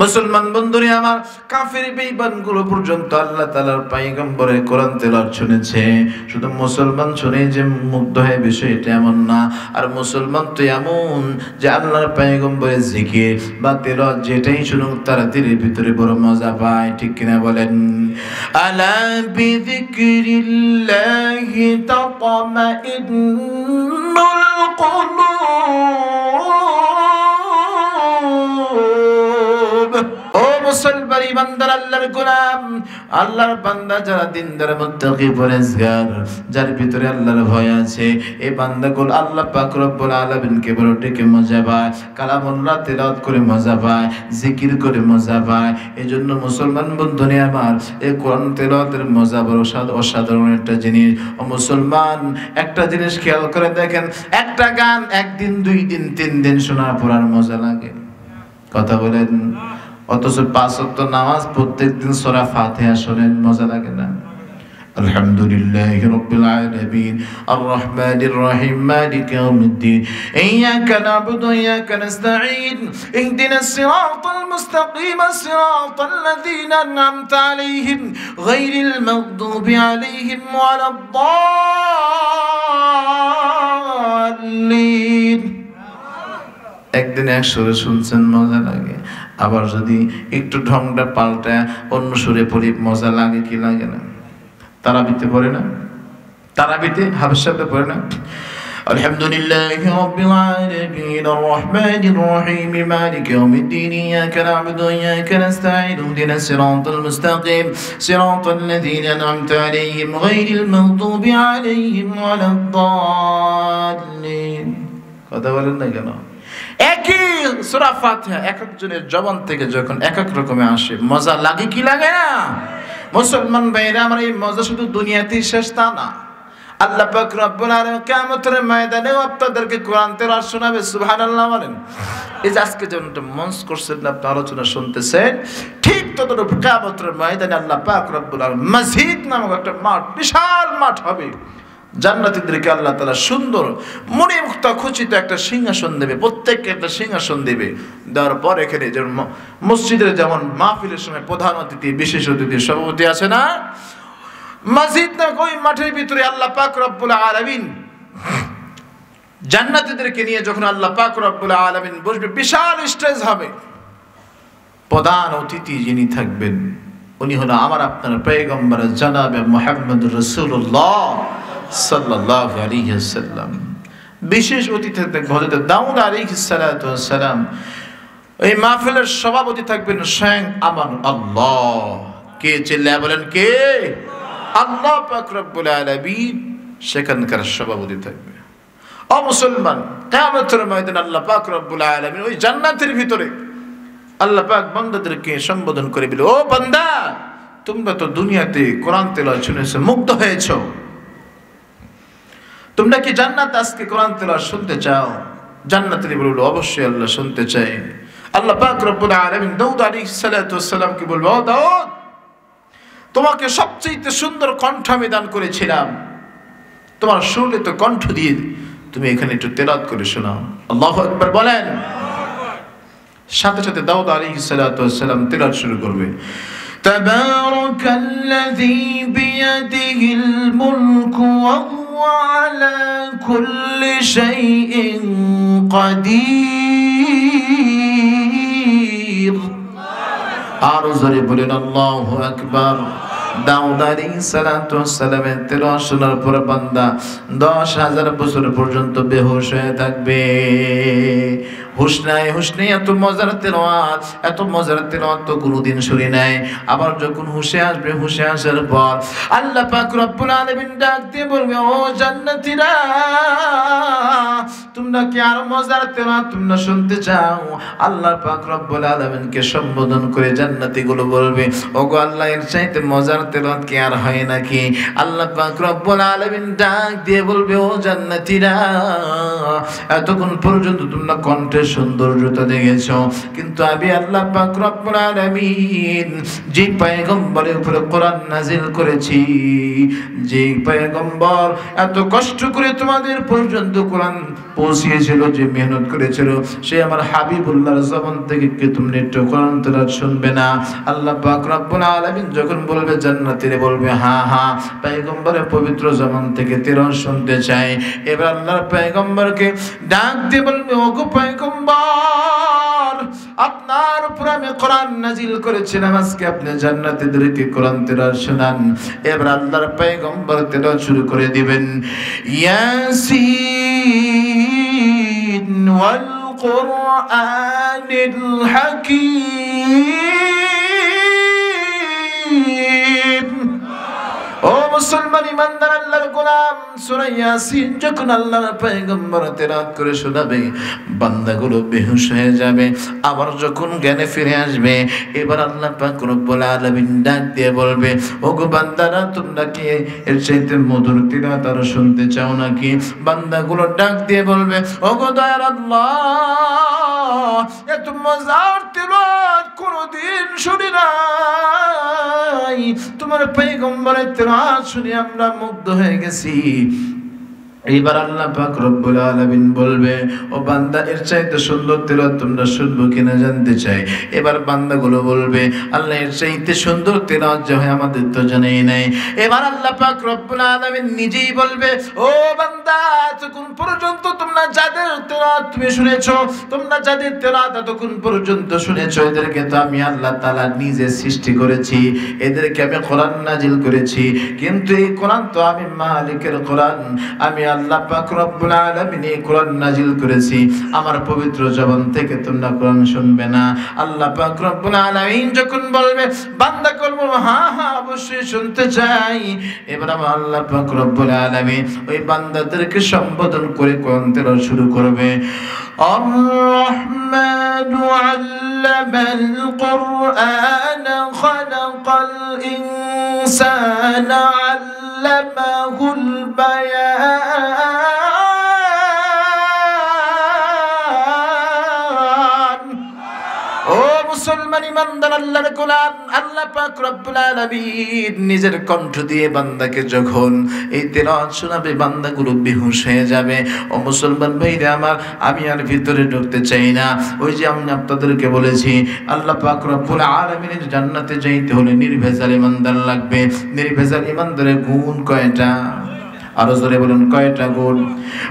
মুসলমান বন্ধুরে আমার, কাফের বেঈমানগুলো পর্যন্ত আল্লাহ তাআলার পয়গম্বরের কোরআন তেলাওয়াত শুনেছে। শুধু মুসলমান শুনে যে মুগ্ধ হয়ে বিষয় এটা এমন না। আর মুসলমান তো এমন যে আল্লাহর পয়গম্বরের জিকির বা তেলাওয়াত যেটাই শুনুক তারা দিলের ভিতরে বড় মজা পায়। ঠিক কিনা বলেন? আলা বিযিকরিল্লাহি তাতমাইন্নুল কুলুব। আল্লাহর বান্দা যারা দিনদার পরেজগার, যার ভিতরে আল্লাহর ভয় আছে, এই আল্লাহ ডেকে মজা পায় কালামুল্লাহ করে মজা পায়, জিকির করে মজা পায়। এজন্য মুসলমান আমার, এই কোরআন তেলাওয়াতের মজা বড় অসাধারণ একটা জিনিস। ও মুসলমান, একটা জিনিস খেয়াল করে দেখেন, একটা গান একদিন, দুই দিন, তিন দিন শোনার পর আর মজা লাগে। কথা বলেন। অথচ পাঁচ ওয়াক্ত নামাজ প্রত্যেকদিন সূরা ফাতিহা শোনেন মজা লাগে না الحمد لله رب العالمين الرحمن الرحيم مالك يوم الدين إياك نعبد وإياك نستعين اهدنا الصراط المستقيم صراط الذين أنعمت عليهم غير المغضوب عليهم ولا الضالين একদিন এক সুরে শুনছেন মজা লাগে আবার যদি একটু ঢংটা পাল্টা অন্য সুরে পড়ি মজা লাগে কি লাগে না তারাবিতে পড়ে না তারাবিতে হাবের সাথে পড়ে না الحمد لله رب العالمين الرحمن الرحيم مالك يوم الدين إياك نعبد وإياك نستعين اهدنا الصراط المستقيم صراط الذين أنعمت عليهم غير المغضوب عليهم ولا الضالين কথা বলেন না কেন একই সূরা ফাতিহা এক একজনের জবান থেকে যখন এক এক রকমে আসে, মজা লাগে কি লাগে না? মুসলমান ভাইরা আমার এই মজা শুধু দুনিয়াতেই শেষ তা না। আল্লাহ পাক রব্বুল আলামিন কিয়ামতের ময়দানেও আপনাদেরকে কোরআন তেলাওয়াত শোনাবে, সুবহানাল্লাহ বলেন। এই যে আজকে যেমন মঞ্চ করছেন, আপনি আলোচনা শুনতেছেন, ঠিক ততটুকু কিয়ামতের ময়দানে আল্লাহ পাক রব্বুল আলামিন মসজিদ নামক একটা মাঠ, বিশাল মাঠ হবে। জান্নাতীদেরকে আল্লাহ তালা সুন্দর, মনে মুক্ত খুচিত একটা সিংহাসন দেবে, প্রত্যেককে একটা সিংহাসন দেবে। দেওয়ার পর এখানে যেমন মসজিদের যেমন মাহফিলের সময় প্রধান অতিথি, বিশেষ অতিথি, সভাপতি আছে না? মসজিদ না, ওই মাঠের ভিতরে আল্লাহ পাক রব্বুল আলামিন। জান্নাতীদেরকে নিয়ে যখন আল্লাহ পাক রব্বুল আলামিন বসবে, বিশাল স্টেজ হবে। প্রধান অতিথি যিনি থাকবেন, উনি হলো আমার আপনার পেগম্বর জানাবে মোহাম্মদ রসুল্লাহ সাল্লাহ আলিহাল্লাম বিশেষ অতিথি থাকবেন হজরত দাউদ আলিহাল্লাম এই মাহফিলের সভাপতি থাকবেন স্বয়ং আমার আল্লাহ কে চিল্লা বলেন কে? আল্লাহ পাক রব্বুল আলামিন সেখানকার সভাপতি থাকবে। ও মুসলমান, কিয়ামতের ময়দানে আল্লাহ পাক রব্বুল আলামিন ওই জান্নাতের ভিতরে আল্লাহ পাক বান্দাদেরকে সম্বোধন করে দিল, ও বান্দা, তোমরা তো দুনিয়াতে কোরআন তেলাওয়াত শুনেছো, মুগ্ধ হয়েছো। তোমরা কি জান্নাত আজকে কোরআন তেলাওয়াত শুনতে চাও জান্নাতের বলল অবশ্যই আল্লাহ শুনতে চাই আল্লাহ পাক রব্বুল আলামিন দাউদ আলাইহিস সালাতু ওয়াসসালাম কি বলবো ও দাউদ তোমাকে সবচেয়ে সুন্দর কণ্ঠ আমি দান করেছিলাম তোমার সুলিত কণ্ঠ দিয়ে তুমি এখানে একটু তেলাওয়াত করে শোনাও আল্লাহু আকবার বলেন সাথে সাথে দাউদ আলাইহিস সালাতু ওয়াসসালাম তেলাওয়াত শুরু করবে تبارك الذي بيده الملك وهو على كل شيء قدير আরো জোরে বলেন আল্লাহু আকবার দাউদ আলাইহিস সালাতু ওয়াসসালামের তেলাওয়াত শোনার পর বান্দা দশ হাজার বছর পর্যন্ত বেহুশ হয়ে থাকবে হুশ নাই, হুশ এত মজার তেলাওয়াত, এত মজার তেলাওয়াত তো কোনোদিন শুনি নাই। আবার যখন হুশে আসবে, হুশে আসার পর আল্লাহ পাক রব্বুল আলামিন বলবে, ও জান্নাতীরা, তোমরা কি আর মজার তেলাওয়াত তোমরা শুনতে চাও? আল্লাহ পাক রব্বুল আলামিনকে সম্বোধন করে জান্নাতি গুলো বলবে, ওগো আল্লাহ, এর চাইতে মজার তেলাওয়াত কি আর হয় নাকি? আল্লাহ পাক রব্বুল আলামিন ডাক দিয়ে বলবে, ও জান্নাতীরা, এতক্ষণ পর্যন্ত তোমরা কণ্ঠের সৌন্দর্যতা দেখেছ। কিন্তু আমি আল্লাহ যে পয়গম্বরের উপরে কোরআন নাজিল করেছি যে পয়গম্বর এত কষ্ট করে তোমাদের পর্যন্ত কোরআন পৌঁছিয়েছিল, যে মেহনত করেছিল, সে আমার হাবিবুল্লাহর জবান থেকে কি তুমি একটু কোরআন তেলাওয়াত শুনবে না? আল্লাহ পাক আলামিন যখন বলবে, জান্নাতীরে বলবে হ্যাঁ হ্যাঁ পয়গম্বরের পবিত্র জবান থেকে তেলাওয়াত শুনতে চাই। এবার আল্লাহর পয়গম্বরকে ডাক দিয়ে বলবে, ওগো পয়গম্বর আপনার উপরে আমি কোরআন নাজিল করেছিলাম আজকে আপনি জান্নাতে জান্নাতীদেরকে কোরআন তেরা শোনান। এবার আল্লাহর পয়গম্বর তেলাওয়াত শুরু করে দিবেন। ইয়াসিন ওয়াল কোরআনিল হাকীম। ও মুসলমান ইমানদার আল্লাহর গোলাম, সূরা ইয়াসিন যখন আল্লাহর পয়গম্বর তেলাওয়াত করে শোনাবে, বান্দাগুলো বেহুশ হয়ে যাবে, আবার যখন জ্ঞানে ফিরে আসবে, এবার আল্লাহ পাক রব্বুল আলামিন ডাক দিয়ে বলবে, ওগো বান্দারা, তোমরা কি এর চাইতে মধুর তিলাওয়াত আরও শুনতে চাও নাকি? বান্দাগুলো ডাক দিয়ে বলবে, ওগো দয়ার আল্লাহ, এত মজার তিলাওয়াত কোনোদিন শুনি নাই। তোমার পয়গম্বরের তেলাওয়াত শুনে আমরা মুগ্ধ হয়ে গেছি। এইবার আল্লাহ পাক রব্বুল আলামিন বলবে, ও বান্দা, এর চাইতে সুন্দর তেলাওয়াত তোমরা শুনব কিনা জানতে চাই। এবার বান্দাগুলো বলবে, আল্লাহ, এর চাইতে সুন্দর তেলাওয়াত যে হয় আমাদের তো জানেই নাই। এবার আল্লাহ পাক রব্বুল আলামিন নিজেই বলবে, ও বান্দা, এতক্ষণ পর্যন্ত তোমরা যাদের তেলাওয়াত তুমি শুনেছো, তোমরা যাদের তেলাওয়াত এতক্ষণ পর্যন্ত শুনেছো, এদেরকে তো আমি আল্লাহ তাআলা নিজে সৃষ্টি করেছি, এদেরকে আমি কোরআন নাজিল করেছি। কিন্তু এই কোরআন তো আমি মালিকের কোরআন, আমি আল্লাহ পাক রব্বুল আলামিন এই কোরআন নাজিল করেছি আমার পবিত্র জবান থেকে তোমরা কোরআন শুনবে না আল্লাহ পাক রব্বুল আলামিন যখন বলবে বান্দা করবো হ্যাঁ হ্যাঁ অবশ্যই শুনতে চাই এবার আমার আল্লাহ পাক রব্বুল আলামিন ওই বান্দাদেরকে সম্বোধন করে কোরআন তেলাওয়াত শুরু করবে الرحمن علم القرآن خلق الإنسان علمه البيان. মুসলমান আল্লাহর গোলাম, আল্লাহ পাক রব্বুল আলামিন নিজের কণ্ঠ দিয়ে বান্দাকে যখন এই তেলাওয়াত শোনাবে, বান্দাগুলো বেহুশ হয়ে যাবে। ও মুসলমান ভাইরা আমার, আমি আর ভিতরে ঢুকতে চাই না। ওই যে আমি আপনাদেরকে বলেছি, আল্লাহ পাক রব্বুল আলামিনের জান্নাতে যাইতে হলে নির্ভেজাল ইমানদার লাগবে। নির্ভেজাল ইমানদারের গুণ কয়টা? আরও জোরে বলুন, কয়টা গুণ?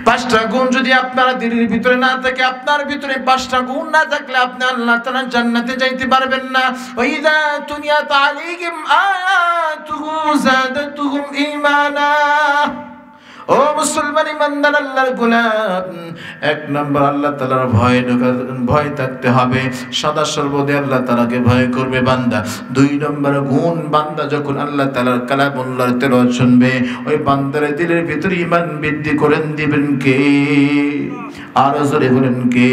পাঁচটা গুণ যদি আপনার দিনের ভিতরে না থাকে, আপনার ভিতরে পাঁচটা গুণ না থাকলে আপনি আল্লাহ তাআলা জান্নাতে যাইতে পারবেন না। ওয়াইদা তুনিয়াত আলাইহিম আয়াতুহু যাদাতুহুম ঈমানা। ও মুসলমান ইমানদার, আল্লাহর গোলাম। এক নম্বর, আল্লাহ তাআলার ভয় ভয় থাকতে হবে। সদা সর্বদে আল্লাহ তালাকে ভয় করবে বান্দা। দুই নম্বর, গুণ বান্দা যখন আল্লাহ তাআলার কালামুল্লাহর তেল শুনবে, ওই বান্দার দিলের ভিতরে ইমান বৃদ্ধি করেন দিবেন কে? আরও জোরে বলেন কে?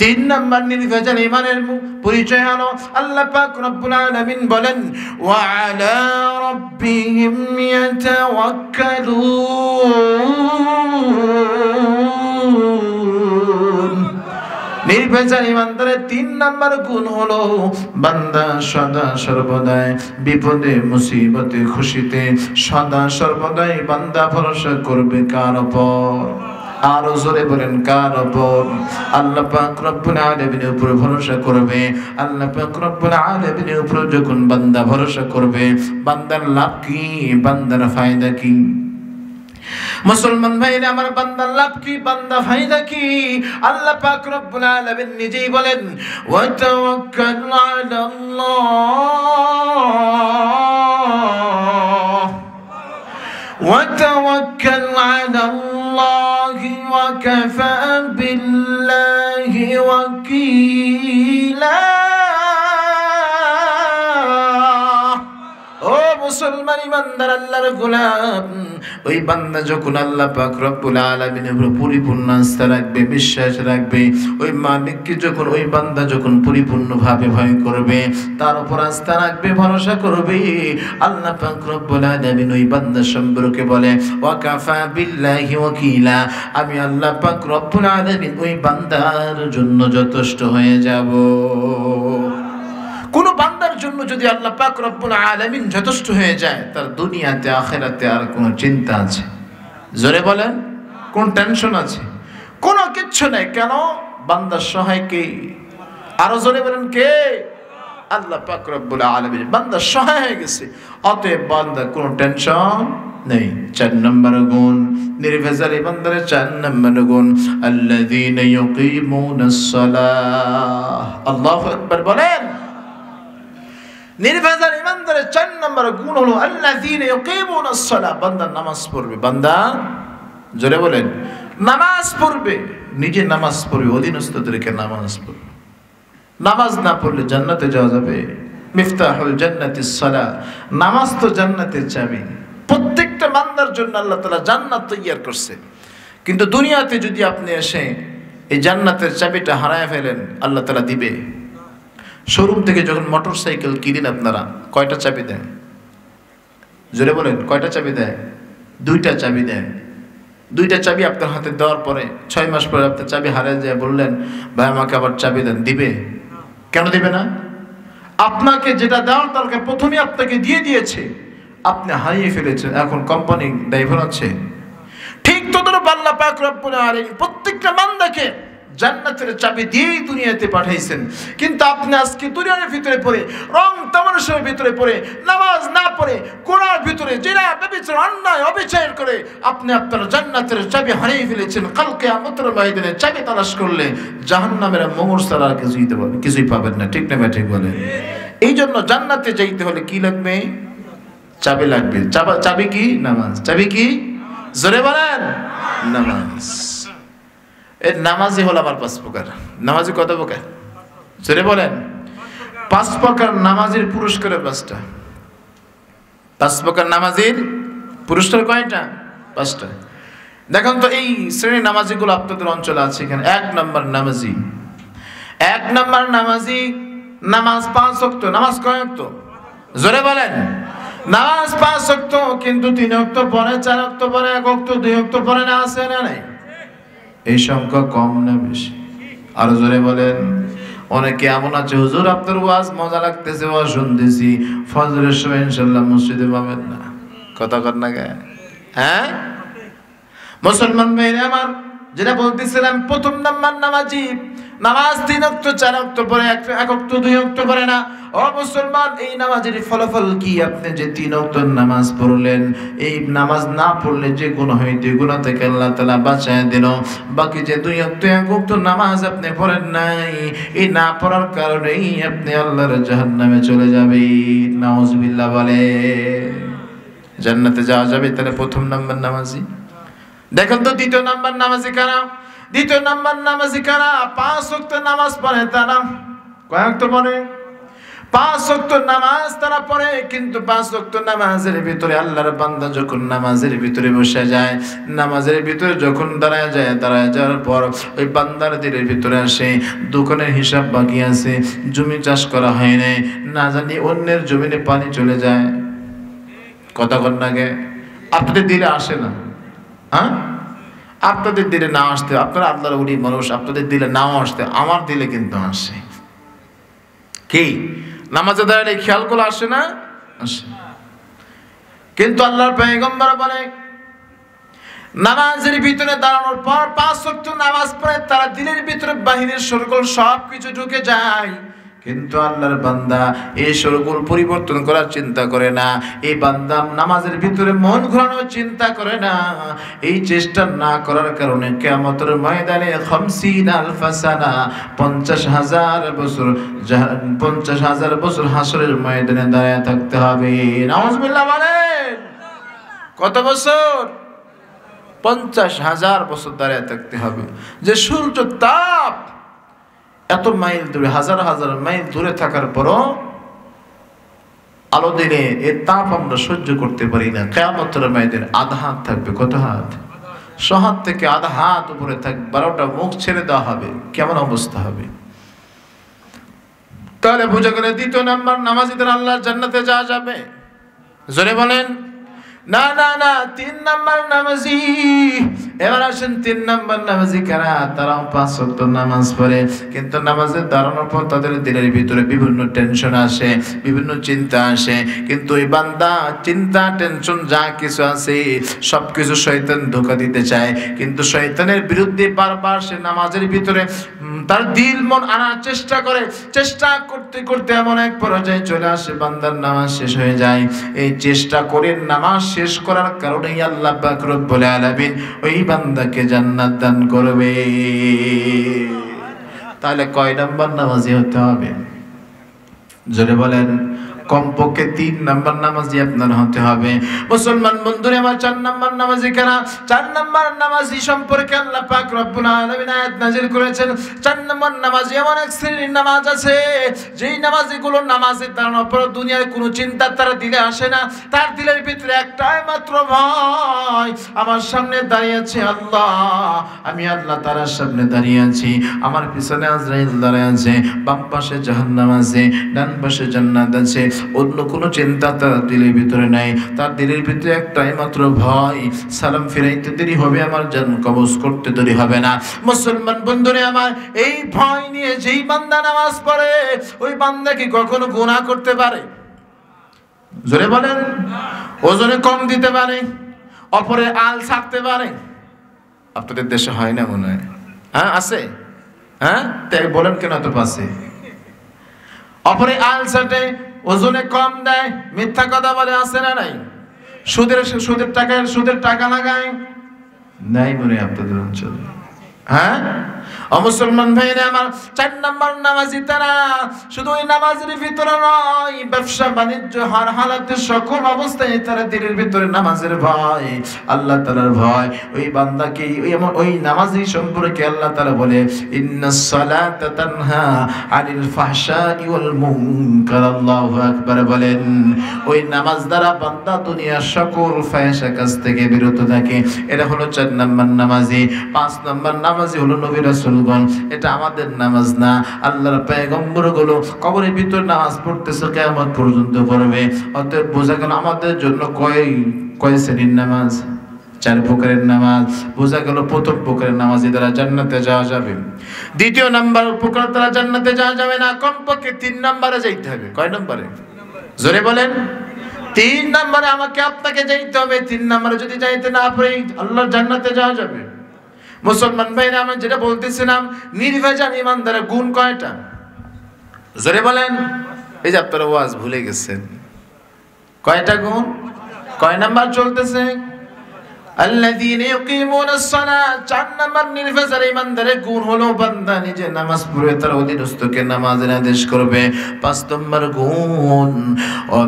তিন নম্বর নির্ভেজাল ইমানের পরিচয় হলো আল্লাহ পাক রব্বুল আলামিন বলেন, ওয়া আলা রাব্বিহিম ইয়াতাওয়াক্কালুন। নির্ভেজাল ইমানদারের তিন নাম্বার গুণ হলো, বান্দা সদা সর্বদাই বিপদে, মুসিবতে, খুশিতে, সদা সর্বদাই বান্দা ভরসা করবে কার উপর? আরও জোরে বলেন, কার ওপর? আল্লাহ পাক রব্বুল আলামিনের উপর ভরসা করবে। আল্লাহ পাক রব্বুল আলামিনের উপর যখন বান্দা ভরসা করবে, বান্দার লাভ কি? বান্দার फायदा কি? মুসলমান ভাইরা, আমার বান্দার লাভ কি? বান্দা फायदा কি? আল্লাহ পাক রব্বুল আলামিন নিজেই বলেন ওয়া তাওয়াক্কাল আলাল্লাহ। ওয়া তাওয়াক্কাল আলাল্লাহ। وكفى بالله وكيلا ও মুসলমান ইমানদার আল্লাহর গোলাম ওই বান্দা যখন আল্লাহ পাক রব্বুল আলামিনের উপর পরিপূর্ণ আস্থা রাখবে, বিশ্বাস রাখবে, ওই মালিককে যখন, ওই বান্দা যখন পরিপূর্ণভাবে ভয় করবে, তার উপর আস্থা রাখবে, ভরসা করবে, আল্লাহ পাক রব্বুল আলামিন ওই বান্দা সম্পর্কে বলে ওয়া কাফা বিল্লাহি ওয়াকিলা আমি আল্লাহ পাক রব্বুল আলামিন ওই বান্দার জন্য যথেষ্ট হয়ে যাব। কোন বান্দার জন্য যদি আল্লাহ পাক রব্বুল আলামিন যথেষ্ট হয়ে যায়, তার দুনিয়াতে, আখেরাতে আর কোনো চিন্তা আছে? জোরে বলেন, কোন টেনশন আছে? কোনো কিচ্ছু নেই। কেন? বান্দার সহায় কে? আরও জোরে বলেন কে? আল্লাহ পাক রব্বুল আলামিন। বান্দার সহায় হয়ে গেছে। অতএব বান্দার কোনো টেনশন নেই। চার নম্বর গুণ, নির্ভেজাল বান্দারের চার নম্বর গুণ, আল্লাযীনা ইউকিমুনাস সালাহ। আল্লাহু আকবার বলেন। নির্ভেজাল ইমানদারের চার নম্বর গুণ হলো সালাহ। বান্দা নামাজ পড়বে। বান্দা, জোরে বলেন, নামাজ পড়বে। নিজে নামাজ পড়বে, অধীনস্থদেরকে নামাজ পড়বে। নামাজ না পড়লে জান্নাতে যাওয়া যাবে। মিফতাহুল জান্নাতিস সালাহ। নামাজ তো জান্নাতের চাবি। প্রত্যেকটা বান্দার জন্য আল্লাহ তাআলা জান্নাত তৈয়ার করছে। কিন্তু দুনিয়াতে যদি আপনি এসে এই জান্নাতের চাবিটা হারায় ফেলেন, আল্লাহ তাআলা দিবে। শোরুম থেকে যখন মোটর সাইকেল কিনেন আপনারা, কয়টা চাবি দেন? জোরে বলেন, কয়টা চাবি দেয় দুইটা চাবি দেন। দুইটা চাবি আপনার হাতে দেওয়ার পরে, ছয় মাস পরে আপনার চাবি হারিয়ে যায় বললেন, ভাই, আমাকে আবার চাবি দেন। দিবে? কেন দিবে না? আপনাকে যেটা দেওয়ার দরকার, প্রথমে আপনাকে দিয়ে দিয়েছে। আপনি হারিয়ে ফেলেছেন, এখন কোম্পানি ড্রাইভার আছে। ঠিক তদরূপ আল্লাহ পাক রব্বুল আলামিন প্রত্যেকটা বান্দাকে জান্নাতের চাবি দিয়েই দুনিয়াতে পাঠাইছেন। কিন্তু আপনি আজকে দুনিয়ার ভিতরে পড়ে, রং তামাশার ভিতরে পড়ে, নামাজ না পড়ে কোরআর ভিতরে জেনা, ব্যবিচার, অন্যায়, অবিচার করে আপনি আপনার জান্নাতের চাবি হারিয়ে ফেলেছেন। কালকে আমতর ময়দানে চাবি তালাশ করলে জাহান্নামের মোমর ছাড়া আর কিছুই পারবে কিছুই পাবেন না। ঠিক না ঠিক বলে এই জন্য জান্নাতে যাইতে হলে কি লাগবে? চাবি লাগবে। চাবি কি? নামাজ। চাবি কি? জোরে বলেন, নামাজ। এর নামাজই হলো আমার পাঁচ প্রকার। নামাজি কত প্রকার? জোরে বলেন। পাঁচ প্রকার নামাজের পুরস্কার পাঁচটা। পাঁচ প্রকার নামাজের পুরস্কার কয়টা? পাঁচটা। দেখুন তো, এই শ্রেণির নামাজিগুলো আপনাদের অঞ্চলে আছে এখানে। এক নম্বর নামাজি। এক নম্বর নামাজি নামাজ পাঁচ অক্ত নামাজ কয় অক্ত জোরে বলেন। নামাজ পাঁচ অক্ত কিন্তু তিন অক্ত পরে, চার অক্ত পরে, এক অক্ত দুই অক্ত পরে না, আছে না নাই? এই সংখ্যা কম না বেশি? আরও জোরে বলেন। অনেকে এমন আছে, হুজুর, আপনার ওয়াজ মজা লাগতেছে, ওয়াজ শুনতেছি। ফজরের সময় ইনশাল্লাহ মসজিদে পাবেন না। কথা কর না হ্যাঁ? মুসলমান মেয়েরা আমার যেটা বলতেছিলাম, প্রথম নাম্বার নামাজি, নামাজ তিন অক্ত, চার অক্ত পরে এক অক্ত, দুই অক্ত পরে না। ও মুসলমান, এই নামাজের ফলাফল কি? আপনি যে তিন অক্ত নামাজ পড়লেন, এই নামাজ না পড়লে যে গুণ হইতে গুণ থেকে আল্লাহ তালা বাঁচায় দিল। বাকি যে দুই অক্ত, এক অক্ত নামাজ আপনি পড়েন নাই, এই না পড়ার কারণেই আপনি আল্লাহর জাহান নামে চলে যাবে নাউজবিল্লাহ বলে। জান্নাতে যাওয়া যাবে? তাহলে প্রথম নাম্বার নামাজি। দেখেন তো দ্বিতীয় নাম্বার নামাজি কারা? দ্বিতীয় নাম্বার নামাজি কারা? পাঁচ ওয়াক্ত নামাজ পড়ে তারা। কয়েক পড়ে? পাঁচ ওয়াক্ত নামাজ তারা পড়ে, কিন্তু পাঁচ ওয়াক্ত নামাজের ভিতরে আল্লাহর বান্দা যখন নামাজের ভিতরে বসে যায়, নামাজের ভিতরে যখন দাঁড়ায় যায়, দাঁড়ায় যাওয়ার পর ওই বান্দার দিলের ভিতরে আসে দোকানের হিসাব বাকি আছে, জমি চাষ করা হয় নাই, না জানি অন্যের জমিনে পানি চলে যায়। কথা কন্যাকে আপনাদের দিলে আসে না। হ্যাঁ? আপনাদের দিলে না আসতে, আপনারা আল্লাহর উনি মানুষ, আপনাদের দিলে নাও আসতে, আমার দিলে কিন্তু আসে। কি? নামাজে দাঁড়ালে খেয়ালগুলো আসে না? আসে। কিন্তু আল্লাহর পেগম্বর বলে, নামাজের ভিতরে দাঁড়ানোর পর পাঁচ নামাজ পড়ে তারা দিলের ভিতরে বাহিরের সরগোল সব কিছু ঢুকে যায়। কিন্তু আল্লাহর বান্দা এই সরগোল পরিবর্তন করার চিন্তা করে না। এই বান্দা নামাজের ভিতরে মন ঘোরানোর চিন্তা করে না। এই চেষ্টা না করার কারণে কেয়ামতের ময়দানে খামসিন আলফাসানা, পঞ্চাশ হাজার বছর পঞ্চাশ হাজার বছর হাসরের ময়দানে দাঁড়ায় থাকতে হবে। নামাজবিল্লাহ বলেন। কত বছর? পঞ্চাশ হাজার বছর দাঁড়িয়ে থাকতে হবে। যে সূর্য তাপ এত মাইল দূরে, হাজার হাজার মাইল দূরে থাকার পরও আলো দিনে এর তাপ আমরা সহ্য করতে পারি না। কেয়ামতের মায়েদের আধা হাত থাকবে, কত হাত? সহাত থেকে আধা হাত উপরে থাকবে বারোটা মুখ ছেড়ে দেওয়া হবে, কেমন অবস্থা হবে? তাহলে বুঝে গেলে দ্বিতীয় নাম্বার, নামাজিদের আল্লাহ জান্নাতে যাওয়া যাবে। জোরে বলেন। না না না, তিন নাম্বার নামাজি। এবার আসেন তিন নাম্বার নামাজি কারা? তারাও পাঁচ ওয়াক্ত নামাজ পড়ে। কিন্তু নামাজের দাঁড়ানোর পর তাদের দিলের ভিতরে বিভিন্ন টেনশন আসে, বিভিন্ন চিন্তা আসে। কিন্তু এই বান্দা চিন্তা, টেনশন যা কিছু আছে সব কিছু শয়তান ধোকা দিতে চায়। কিন্তু শয়তানের বিরুদ্ধে বারবার সে নামাজের ভিতরে তার দিল, মন আনার চেষ্টা করে। চেষ্টা করতে করতে এমন এক পর্যায়ে চলে আসে, বান্দার নামাজ শেষ হয়ে যায়। এই চেষ্টা করে নামাজ শেষ করার কারণেই আল্লাহ পাক বলে আলামিন ওই বান্দাকে জান্নাত দান করবে। তাহলে কয় নাম্বার নামাজি হতে হবে? জোরে বলেন কমপক্ষে তিন নাম্বার নামাজি আপনার হতে হবে। মুসলমান বন্ধুরে, আমার চার নাম্বার নামাজি কেনা চার নাম্বার নামাজি সম্পর্কে আল্লাহ পাক রব্বুল আলামিন আয়াত নাজিল করেছেন। চার নাম্বার নামাজি এমন এক শ্রেণির নামাজ আছে, যেই নামাজিগুলো নামাজে দাঁড়ানোর পর দুনিয়ার কোনো চিন্তা তারা দিলে আসে না। তার দিলের ভিতরে একটাই মাত্র ভয়, আমার সামনে দাঁড়িয়ে আছে আল্লাহ। আমি আল্লাহ তারার সামনে দাঁড়িয়ে আছি। আমার পিছনে আজরাইল দাঁড়িয়ে আছে, বাম পাশে জাহান্নাম আছে, ডান পাশে জান্নাত আছে। অন্য কোনো চিন্তা তার দিলের ভিতরে নাই। তার দিলের ভিতরে একটাই মাত্র ভয়, সালাম ফিরাইতে দেরি হবে, আমার জান কবজ করতে দেরি হবে না। মুসলমান বন্ধুরে আমার, এই ভয় নিয়ে যেই বান্দা নামাজ পড়ে, ওই বান্দা কি কখনো গুনাহ করতে পারে? জোরে বলেন। ওজনে কম দিতে পারে, অপরে আল ছাড়তে পারে। আপনাদের দেশে হয় না মনে হয়? হ্যাঁ আছে? হ্যাঁ? তাই বলেন কেন এত পাশে? অপরে আল ছাটে ওজনে কম দেয় মিথ্যা কথা বলে আসে না নাই? সুদের সুদের টাকায় সুদের টাকা লাগায়? নাই মনে আপনাদের অঞ্চলে। হ্যাঁ? অমুসলমান ভাইরা আমার চার নম্বর নামাজি তারা শুধু ওই নামাজের ভিতরে নয়, ব্যবসা বাণিজ্য, হার হালাতে সকল অবস্থায় তারা দিলের ভিতরে নামাজের ভয়, আল্লাহ তালার ভয়। ওই বান্দাকে, ওই আমার ওই নামাজি সম্পর্কে আল্লাহ তালা বলে, ইন্না নামাজি হলো নবী রাসূল রাসূলগণ এটা আমাদের নামাজ না। আল্লাহর পয়গম্বরগুলো কবরের ভিতর নামাজ পড়তেছে, কিয়ামত পর্যন্ত পড়বে। অতএব বোঝা গেল আমাদের জন্য কয় কয় শ্রেণির নামাজ? চার প্রকারের নামাজ। বোঝা গেল প্রথম প্রকারের নামাজ দ্বারা জান্নাতে যাওয়া যাবে। দ্বিতীয় নাম্বার প্রকার দ্বারা জান্নাতে যাওয়া যাবে না, কমপক্ষে তিন নাম্বারে যাইতে হবে। কয় নম্বরে? জোরে বলেন। তিন নাম্বারে আমাকে আপনাকে যাইতে হবে। তিন নাম্বারে যদি যাইতে না পারি আল্লাহর জান্নাতে যাওয়া যাবে। মুসলমান ভাইরা, আমি যেটা বলতেছিলাম, নির্ভেজাল ইমানদারের গুণ কয়টা? জোরে বলেন। এই যে আপনারা ওয়াজ ভুলে গেছেন। কয়টা গুণ? কয় নাম্বার চলতেছে? আল্লাযীনা চার গুণ নিজে নামাজ তার নামাজের আদেশ করবে। পাঁচ নম্বর গুণ ও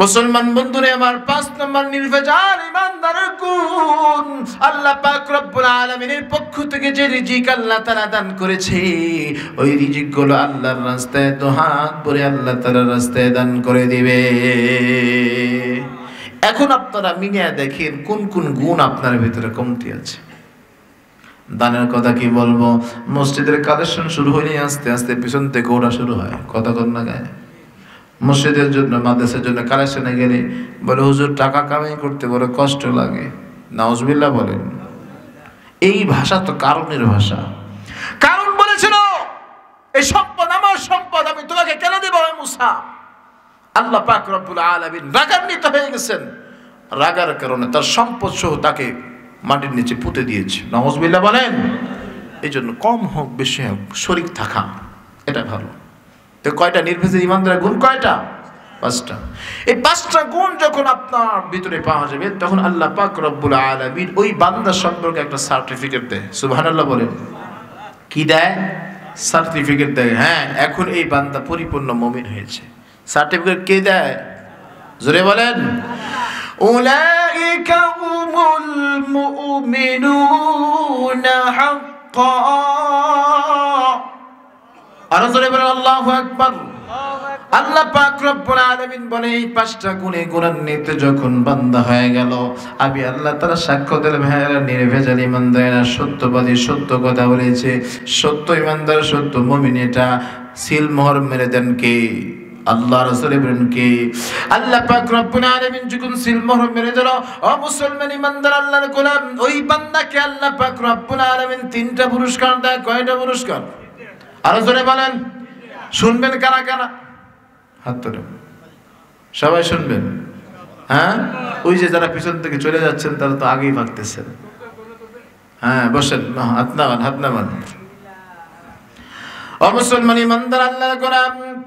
মুসলমান বন্ধুরে, আমার পাঁচ নম্বর নির্ভেজাল ইমানদারের গুণ। আল্লাহ পাক রব্বুল আলামিনের পক্ষ থেকে যে রিজিক আল্লাহ তাআলা দান করেছে, ওই রিজিকগুলো আল্লাহর রাস্তায় তো হাত পরে আল্লাহ তাআলার রাস্তায় দান করে দিবে। এখন আপনারা মিলিয়ে দেখেন কোন কোন গুণ আপনার ভিতরে কমতি আছে। দানের কথা কি বলব? মসজিদের কালেকশন শুরু হলে আস্তে আস্তে পিছন থেকে ওরা শুরু হয়। কথা না গায়ে। মসজিদের জন্য, মাদ্রাসার জন্য কালেকশনে গেলে বলে, হুজুর, টাকা কামাই করতে বড় কষ্ট লাগে। নাউজবিল্লা বলেন। এই ভাষা তো কারণের ভাষা। কারণ বলেছিল, এই সম্পদ আমার সম্পদ, আমি তোমাকে কেন দেব মুসা? আল্লাহ পাক রব্বুল আলামিন রাগান্বিত হয়ে গেছেন। রাগার কারণে তার সম্পদ সহ তাকে মাটির নিচে পুঁতে দিয়েছে। নওয়াজবিল্লাহ বলেন, এই জন্য কম হোক, বেশি হোক, শরিক থাকা, এটা ভালো। তো কয়টা নির্ভেজের ইমানদারের গুণ কয়টা পাঁচটা এই পাঁচটা গুণ যখন আপনার ভিতরে পাওয়া যাবে তখন আল্লাহ পাক রব্বুল আলামিন ওই বান্দা সম্পর্কে একটা সার্টিফিকেট দেয় সুবহানাল্লাহ বলেন কি দেয় সার্টিফিকেট দেয় হ্যাঁ এখন এই বান্দা পরিপূর্ণ মমিন হয়েছে সার্টিফিকেট কে দেয় জোরে বলেন أولئك هم المؤمنون حقا আরও জোরে বলেন আল্লাহু আকবার। আল্লাহ পাক রব্বুল আলামিন বলে এই পাঁচটা গুণে গুণান্বিত যখন বান্দা হয়ে গেল আমি আল্লাহ তারা সাক্ষ্য দিল ভাইয়েরা নির্ভেজাল ইমানদারেরা সত্যবাদী সত্য কথা বলেছে। সত্য ইমানদার সত্য মুমিন এটা মেরে দেন কে? আল্লাহ রাসূল বলেন কে? আল্লাহ পাক রব্বুল আলামিন যখন মেরে দিল ও মুসলমান ইমানদার আল্লাহর গোলাম ওই বান্দাকে আল্লাহ পাক রব্বুল আলামিন তিনটা পুরস্কার দেয় কয়টা পুরস্কার? আরও জোরে বলেন। শুনবেন কারা কারা? হাত তোলেন। সবাই শুনবেন। হ্যাঁ? ওই যে যারা পিছন থেকে চলে যাচ্ছেন, তারা তো আগেই ভাগতেছেন। হ্যাঁ বসেন। হাত নামান হাত নামান। অমুসলমান ইমানদার আল্লাহ গোলাম।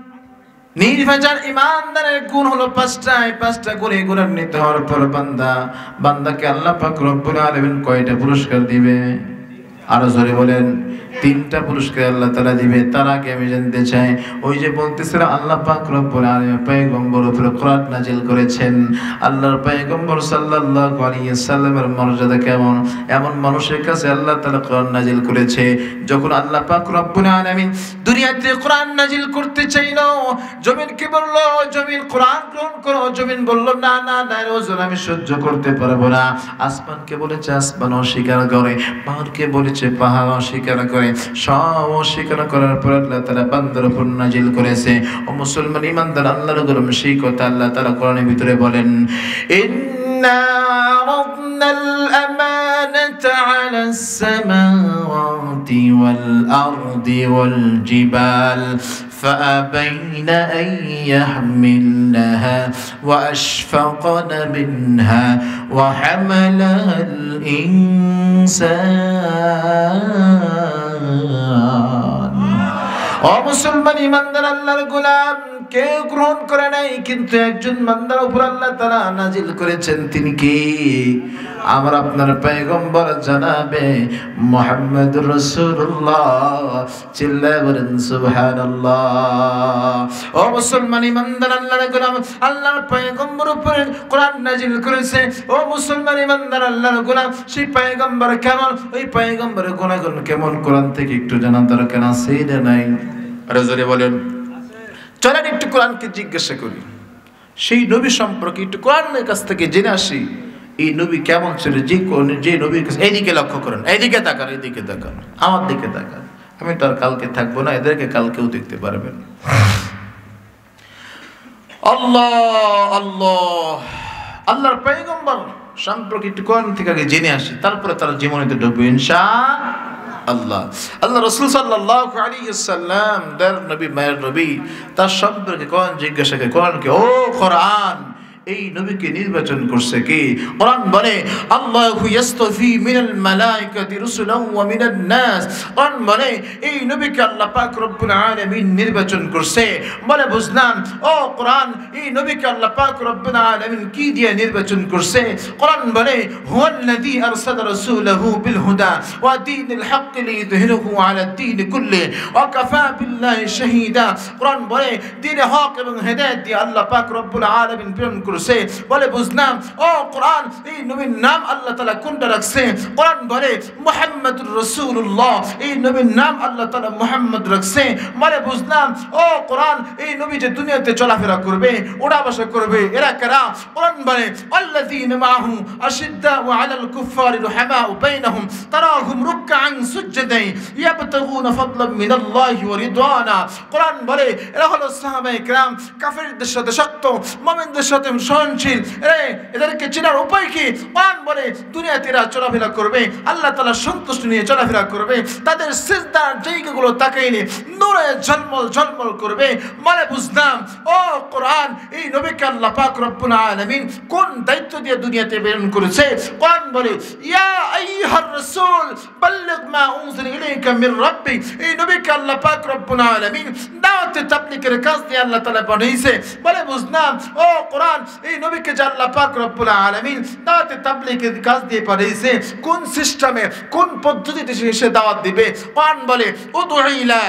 নির্ভেজাল ইমানদারের গুণ হলো পাঁচটা পাঁচটা গুণে গুণান্বিত হওয়ার পর বান্দা, বান্দাকে আল্লাহ পাক রব্বুল আলামিন কয়টা পুরস্কার দিবে? আরও জোরে বলেন। তিনটা পুরস্কার আল্লাহ তালা দিবে, তার আগে আমি জানতে চাই, ওই যে বলতেছিলাম আল্লাহ পাক রব্বুল আলামিন পয়গম্বর উপরে কোরআন নাজিল করেছেন। আল্লাহর পয়গম্বর আলাইহি সাল্লামের মর্যাদা কেমন? এমন মানুষের কাছে আল্লাহ তাআলা কোরআন নাজিল করেছে, যখন আল্লাহ পাক রব্বুল আলামিন দুনিয়াতে কোরআন নাজিল করতে চাইল জমিনকে বলল, জমিন কোরআন গ্রহণ করো। জমিন বলল, না না না ওজন আমি সহ্য করতে পারব না। আসমানকে বলেছে, আসমান অস্বীকার করে। পাহাড়কে বলেছে, পাহাড় অস্বীকার করে। সব অস্বীকার করার পর আল্লাহ তারা বান্দার উপর নাজিল করেছে ও মুসলমান ইমানদার আল্লাহর গরম সেই কথা আল্লাহ তারা কোরআনের ভিতরে বলেন إنا عرضنا الأمانة على السماوات والأرض والجبال فأبين أن يحملنها وأشفقن منها وحملها الإنسان. ও মুসলমান ইমানদার আল্লাহর গোলাম, কেউ গ্রহণ করে নাই, কিন্তু একজন মান্দার উপর আল্লাহ তারা নাজিল করেছেন, তিনি কি? আমার আপনার পয়গম্বর জানাবে মোহাম্মদ রসুল্লাহ চিল্লায় বলেন, সুবহানাল্লাহ। ও মুসলমান ইমানদার আল্লাহর গোলাম, আল্লাহর পয়গম্বর উপরে কোরআন নাজিল করেছে। ও মুসলমান ইমানদার আল্লাহর গোলাম, সেই পয়গম্বর কেমন? ওই পয়গম্বরের গুণাগুণ কেমন? কোরআন থেকে একটু জানা দরকার আছে না নাই? আরে জোরে বলেন। চলেন একটু কোরআনকে জিজ্ঞাসা করি। সেই নবী সম্পর্কে একটু কোরআনের কাছ থেকে জেনে আসি, এই নবী কেমন ছিল, যে যে নবীর কাছে এইদিকে লক্ষ্য করেন, এইদিকে তাকান এইদিকে তাকান, আমার দিকে তাকান। আমি তো আর কালকে থাকব না, এদেরকে কালকেও দেখতে পারবেন। আল্লাহ আল্লাহ। আল্লাহর পয়গম্বর সম্পর্কে একটু কোরআন থেকে আগে জেনে আসি, তারপরে তারা জীবনেতে ঢুকবে, ইনশা আল্লাহ আল্লাহ রসুল সাল্লাহ আলিয়াল্লাম দেড় নবী, মায়ের নবী, তার সম্পর্কে কোরআন জিজ্ঞাসা করে কোরআনকে ও কোরআন। এই নবীকে নির্বাচন করছে কি? কোরআন বলে, আল্লাহু ইয়াস্তাফি মিনাল মালাইকাতি রুসুলান ওয়া মিনান নাস। কোরআন বলে, এই নবীকে আল্লাহ পাক রব্বুল আলামিন নির্বাচন করছে। বলে, বুঝলাম। ও কোরআন, এই নবীকে আল্লাহ পাক রব্বুল আলামিন কি দিয়ে নির্বাচন করছে? কোরআন বলে, হুয়াল্লাযী আরসালা রাসূলাহু বিল হুদা ওয়া দীনিল হক লিইযহিরাহু আলা দ্বীন কুল্লি ওয়া কাফা বিল্লাহি শাহীদা। কোরআন বলে দ্বীন হক এবং হেদায়েত দিয়ে আল্লাহ পাক রব্বুল আলামিন প্রেরণ করছে বলে বুঝলাম ও কোরআন এই নবীর নাম আল্লাহ তাআলা কোনটা রাখছে কোরআন বলে মুহাম্মাদুর রাসূলুল্লাহ এই নবীর নাম আল্লাহ তাআলা মুহাম্মদ রাখছে বলে বুঝলাম ও কোরআন এই নবী যে দুনিয়াতে চলাফেরা করবে ওড়া বসা করবে এরা কারা কোরআন বলে আল্লাযীনা মাহু আশিদ্দাউ আলাল কুফফারি রুহামাউ বাইনহুম তারাহুম রুকআন সুজদাই ইয়াবতাগুনা ফাদলাম মিনাল্লাহি ওয়া রিদওয়ানা কোরআন বলে এরা হলো সাহাবায়ে کرام কাফেরদের সাথে শক্ত মুমিনদের সাথে সহনশীল। এদেরকে চেনার উপায় কি? কোরআন বলে দুনিয়াতে এরা চলাফেরা করবে, আল্লাহ তাআলা সন্তুষ্টি নিয়ে চলাফেরা করবে, তাদের সিজদার জায়গাগুলো তাকাইলে নূরে ঝলমল ঝলমল করবে। মানে বুঝলাম, ও কোরআন, এই নবীকে আল্লাহ পাক রব্বুল আলামিন কোন দায়িত্ব দিয়ে দুনিয়াতে প্রেরণ করেছে? কোরআন বলে ইয়া আইয়ুহার রাসূল, বাল্লিগ মা উনজিলা ইলাইকা মির রাব্বিক এই নবীকে আল্লাহ পাক রব্বুল আলামিন দাওয়াতে তাবলীগের কাজ দিয়ে আল্লাহ তাআলা বানাইছে বলে বুঝলাম, ও কোরআন এই নবীকে যে পাক রব্বুল আলামিন দাওয়াতে তাবলীগের কাজ দিয়ে পাঠাইছে কোন সিস্টেমে, কোন পদ্ধতিতে সে দাওয়াত দিবে? কোরআন বলে উদউ ইলা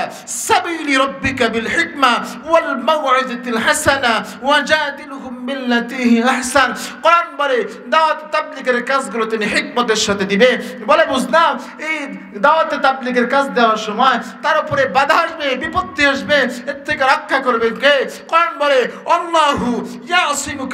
সাবিলি রাব্বিকা বিল হিকমা ওয়াল মাউইজাতিল হাসানা ওয়াজাদিলহুম বিল্লাতি আহসান। কোরআন বলে, দাওয়াত তাবলীগের কাজগুলো তিনি হিকমতের সাথে দিবে। বলে বুঝলাম এই দাওয়াতে তাবলীগের কাজ দেওয়ার সময় তার উপরে বাধা আসবে, বিপত্তি আসবে, এর থেকে রক্ষা করবে কে? কোরআন বলে, আল্লাহু ইয়াসিমুকা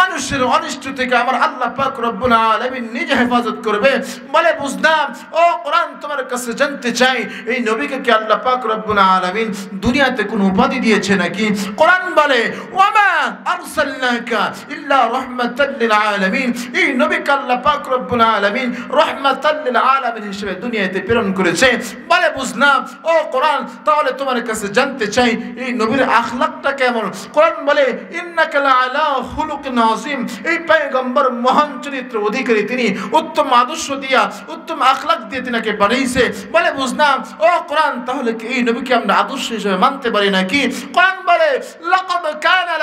মানুষের অনিষ্ট থেকে আমার আল্লাহ পাক রব্বুল আলামিন নিজে হেফাজত করবে। বলে বুঝলাম, ও কোরআন তোমার কাছে জানতে চাই, এই নবীকে কি আল্লাহ পাক রব্বুল আলামিন দুনিয়াতে কোনো উপাধি দিয়েছে নাকি? কোরআন বলে, ওয়ামা আরসালনাকা ইল্লা রাহমাতাল আলামিন। এই নবীকে আল্লাহ পাক রব্বুল আলামিন রাহমাতাল আলামিন হিসেবে দুনিয়াতে প্রেরণ করেছে। বলে বুঝলাম, ও কোরআন, তাহলে তোমার কাছে জানতে চাই, এই নবীর আখলাকটা কেমন? কোরআন বলে, ইন্নাকা আযীম এই পয়গম্বর মহান চরিত্র অধিকারী তিনি উত্তম আদর্শ দিয়া, উত্তম আখলাক দিয়ে তিনাকে বানিয়েছে। বলে বুঝলাম, ও কোরআন, তাহলে কি এই নবীকে আমরা আদর্শ হিসেবে মানতে পারি নাকি? কোরআন বলে, লাকাদ কানা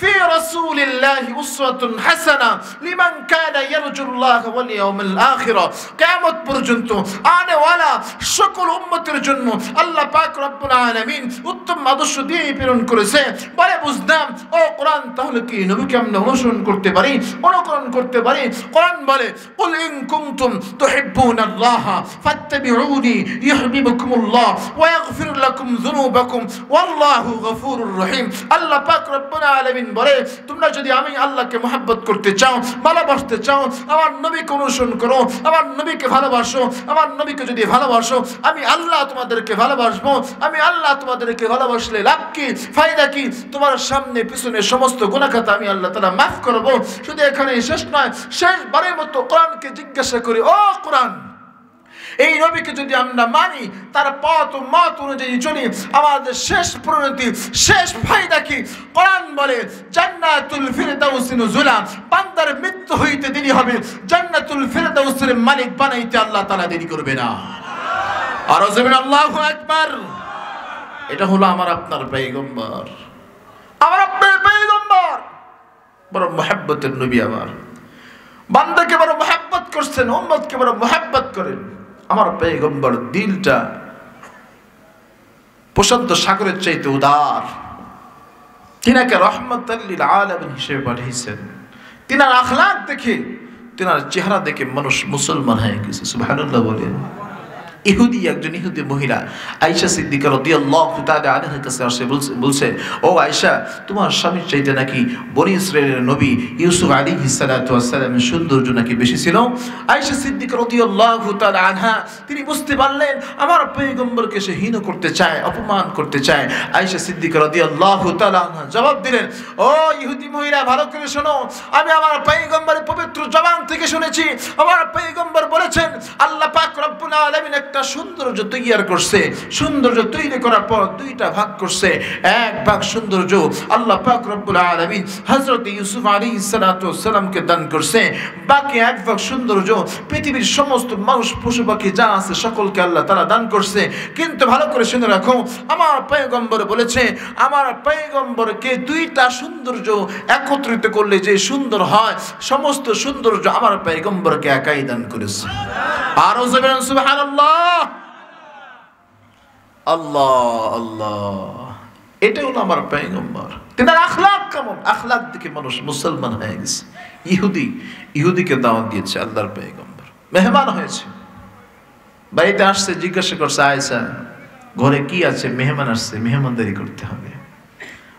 ফি রাসূলিল্লাহি উসওয়াতুন হাসানা লিমান কানা ইয়ারজুল্লাহ ওয়াল ইয়াউমিল আখিরা। কিয়ামত পর্যন্ত আনে ওয়ালা সকল উম্মতের জন্য আল্লাহ পাক রব্বুল আলামিন উত্তম আদর্শ দিয়ে প্রেরণ করেছে। বলে বুঝলাম, ও কোরআন তাহলে কি নবীকে আমরা অনুসরণ করতে পারি, অনুকরণ করতে পারি? কোরআন বলে ইন কুনতুম ফাত্তাবিউনি ইউহিব্বুকুমুল্লাহ ওয়া লাকুম যুনুবাকুম ওয়াল্লাহু গফুরুর রহিম। আল্লাহ পাক রব্বুল আলামিন বলে, তোমরা যদি আমি আল্লাহকে করতে চাও, ভালোবাসতে চাও, আমার নবীকে অনুসরণ করো, আমার নবীকে ভালোবাসো, আমার নবীকে যদি ভালোবাসো, আমি আল্লাহ তোমাদেরকে ভালোবাসবো, আমি আল্লাহ তোমাদেরকে ভালোবাসলে লাভ কি? ফায়দা কি? তোমার সামনে, পিছনে সমস্ত গুণাখাতা আমি আল্লাহ তালা মাফ করব। শুধু এখানে শেষ নয়, শেষবারের মতো কোরআনকে জিজ্ঞাসা করি, ও কোরআন, এই নবীকে যদি আমরা মানি, তার পথ ও মত অনুযায়ী চলি, আমাদের শেষ পরিণতি, শেষ ফায়দা কি? কোরআন বলে, জান্নাতুল ফিরদাউস নুজুলা, বান্দার মৃত্যু হইতে দেরি হবে। জান্নাতুল ফিরদাউসের মালিক বানাইতে আল্লাহ তাআলা দেরি করবে না। আর আল্লাহু আকবার। এটা হলো আমার আপনার পয়গম্বর। আমার আপনার পয়গম্বর। বড় মহাব্বতের নবী আমার। বান্দাকে বড় মহাব্বত করছেন, উম্মতকে বড় মহাব্বত করেন। আমার পেগম্বর দিলটা প্রশান্ত সাগরের চাইতে উদার। তিনাকে রহমতাল্লিল আলমিন হিসেবে পাঠিয়েছেন। তিনার আখলাক দেখে, তিনার চেহারা দেখে মানুষ মুসলমান হয়ে গেছে, সুবহানাল্লাহ বলেন। ইহুদি, একজন ইহুদি মহিলা, আয়েশা সিদ্দিকা রাদিয়াল্লাহু তাআলা আনহার কাছে বলছে ও আয়েশা, তোমার স্বামীর চাইতে নাকি বনি ইসরায়েলের নবী ইউসুফ ওয়াস সালামের সৌন্দর্য নাকি বেশি ছিল? আয়েশা সিদ্দিকা রাদিয়াল্লাহু আনহা, তিনি বুঝতে পারলেন, আমার পয়গম্বরকে সে হীন করতে চায়, অপমান করতে চায়। আয়েশা সিদ্দিকা রাদিয়াল্লাহু তাআলা আনহা জবাব দিলেন, ও ইহুদি মহিলা, ভালো করে শোনো, আমি আমার পয়গম্বরের পবিত্র জবান থেকে শুনেছি, আমার পেগম্বর বলেছেন, আল্লাহ পাক রব্বুল আলামিন একটা সৌন্দর্য তৈরি করছে। সৌন্দর্য তৈরি করার পর দুইটা ভাগ করছে। এক ভাগ সৌন্দর্য আল্লাহ পাক রব্বুল আলামিন হযরত ইউসুফ আলাইহিস সালাতু সালামকে দান করছে। বাকি এক ভাগ সৌন্দর্য পৃথিবীর সমস্ত মানুষ পশু পাখি যা আছে সকলকে আল্লাহ তারা দান করছে। কিন্তু ভালো করে শুনে রাখো, আমার পয়গম্বর বলেছে, আমার পয়গম্বরকে দুইটা সৌন্দর্য একত্রিত করলে যে সুন্দর হয়, সমস্ত সৌন্দর্য আমার পয়গম্বরকে একাই দান করেছে। আরও যাবেন সুবহানাল্লাহ। আল্লাহ আল্লাহ। এটা হলো আমার পয়গম্বর। তেনার আখলাক কেমন? আখলাক দেখে মানুষ মুসলমান হয়ে গেছে। ইহুদি, ইহুদিকে দাওয়াত দিয়েছে আল্লাহর পয়গম্বর। মেহমান হয়েছে। বাড়িতে আসছে, জিজ্ঞাসা করছে আয়সা ঘরে কি আছে? মেহমান আসছে, মেহমানদারি করতে হবে।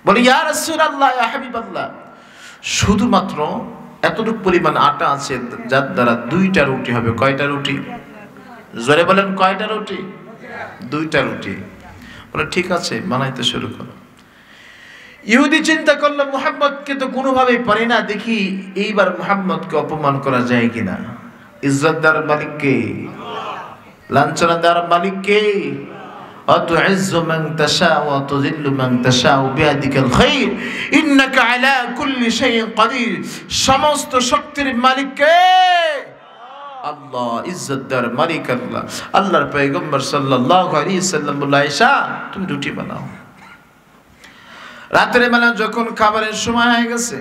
বলে, ইয়া রাসূলুল্লাহ, ইয়া হাবিবাল্লাহ। শুধুমাত্র এতটুকু পরিমাণ আটা আছে, যার দ্বারা দুইটা রুটি হবে। কয়টা রুটি? জোরে বলেন কয়টা রুটি দুইটা রুটি বলে ঠিক আছে বানাইতে শুরু করো ইহুদি চিন্তা করলো মুহাম্মদকে তো কোনোভাবেই পারি না দেখি এইবার মুহাম্মদকে অপমান করা যায় কিনা ইজ্জতদার মালিককে লাঞ্ছনাদার মালিককে وتعز من تشاء وتذل من تشاء بيدك الخير إنك على كل شيء قدير সমস্ত শক্তির মালিককে আল্লাহ ইজ্জতদার মালিক আল্লাহ। আল্লাহর পয়গম্বর সাল্লাল্লাহু আলাইহি সাল্লাম আয়েশা, তুমি রুটি বানাও। রাতের বেলা যখন খাবারের সময় হয়ে গেছে,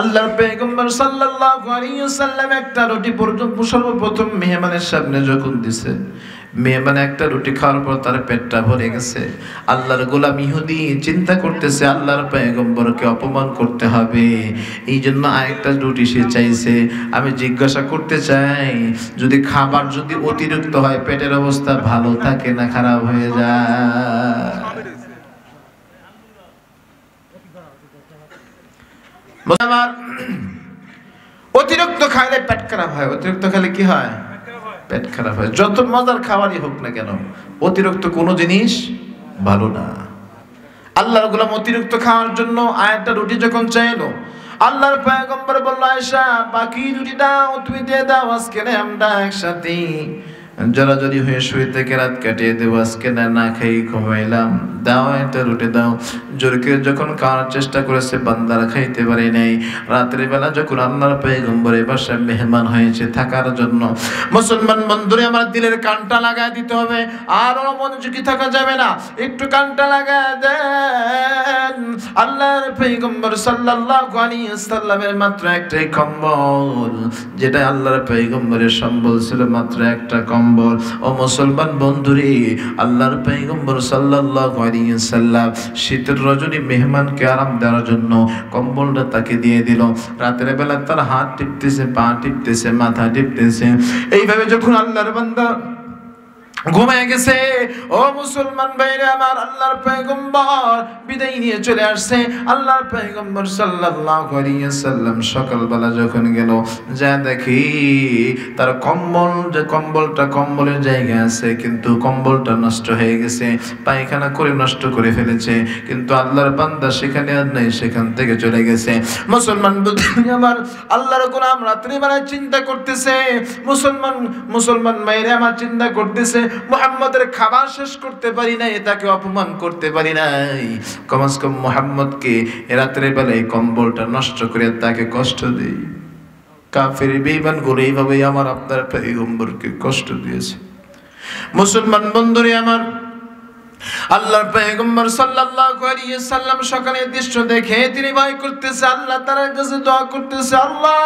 আল্লাহর পেগম্বর সাল্লাল্লাহু আলাইহি সাল্লাম একটা রুটি পর্যন্ত সর্বপ্রথম মেহমানের সামনে যখন দিছে মেহমান একটা রুটি খাওয়ার পর তার পেটটা ভরে গেছে। আল্লাহর গোলাম ইহুদি চিন্তা করতেছে, আল্লাহর পেগম্বরকে অপমান করতে হবে। এই জন্য আরেকটা রুটি সে চাইছে। আমি জিজ্ঞাসা করতে চাই, যদি খাবার যদি অতিরিক্ত হয়, পেটের অবস্থা ভালো থাকে না খারাপ হয়ে যায়? অতিরিক্ত খাইলে পেট খারাপ হয়। অতিরিক্ত খাইলে কি হয়? পেট খারাপ হয়। যত মজার খাবারই হোক না কেন, অতিরিক্ত কোনো জিনিস ভালো না। আল্লাহর গোলাম অতিরিক্ত খাওয়ার জন্য আয়াতটা রুটি যখন চাইলো, আল্লাহর পয়গম্বর বলল, আয়েশা, বাকি রুটি দাও তুমি দিয়ে দাও, আজকে আমরা একসাথে জরাজরি হয়ে শুয়ে থেকে রাত কাটিয়ে দেবো, আজকে না না খেয়ে ঘুমাইলাম। দাও একটা রুটি দাও। জোরকে যখন খাওয়ার চেষ্টা করেছে, বান্দারা খাইতে পারে নাই। রাত্রে বেলা যখন আল্লাহর পেগম্বরে বাসায় মেহমান হয়েছে থাকার জন্য, মুসলমান বন্ধুরে, আমার দিলের কানটা লাগায় দিতে হবে। আর মনোযোগী থাকা যাবে না। একটু কানটা লাগায় দেন। আল্লাহর পেগম্বর সাল্লাল্লাহু আলাইহি সাল্লামের মাত্র একটাই কম্বল, যেটা আল্লাহর পেগম্বরের সম্বল ছিল মাত্র একটা কম্বল। ও মুসলমান বন্ধুরে, আল্লাহর পেগম্বর সাল্লাল্লাহু আলাইহি সাল্লাম শীতের রজনী মেহমানকে আরাম দেওয়ার জন্য কম্বলটা তাকে দিয়ে দিল। রাতের বেলা তার হাত টিপতেছে, পা টিপতেছে, মাথা টিপতেছে। এইভাবে যখন আল্লাহর বান্দা ঘুমায় গেছে। ও মুসলমান ভাইরা, আমার আল্লাহর পয়গম্বর বিদায় নিয়ে চলে আসছে। আল্লাহর পয়গম্বর সাল্লাল্লাহু আলাইহি সাল্লাম সকালবেলা যখন গেল, যা দেখি তার কম্বল, যে কম্বলটা কম্বলের জায়গা আছে, কিন্তু কম্বলটা নষ্ট হয়ে গেছে, পায়খানা করে নষ্ট করে ফেলেছে, কিন্তু আল্লাহর বান্দা সেখানে আর নাই, সেখান থেকে চলে গেছে। মুসলমান আমার আল্লাহর গোলাম রাত্রিবেলায় চিন্তা করতেছে। মুসলমান মুসলমান মায়েরা আমার চিন্তা করতেছে মোহাম্মদের খাবার শেষ করতে পারি নাই তাকে অপমান করতে পারি নাই। কমাস কম মোহাম্মদকে রাত্রে বেলায় কম্বলটা নষ্ট করে তাকে কষ্ট দেই। কাফের বেইমান করে এইভাবেই আমার আপনার পেগম্বরকে কষ্ট দিয়েছে। মুসলমান বন্ধুরে আমার, আল্লাহর পয়গম্বর সাল্লাল্লাহু আলাইহি সাল্লাম সকালে দৃশ্য দেখে তিনি ভয় করতেছে, আল্লাহ তার কাছে দোয়া করতেছে, আল্লাহ।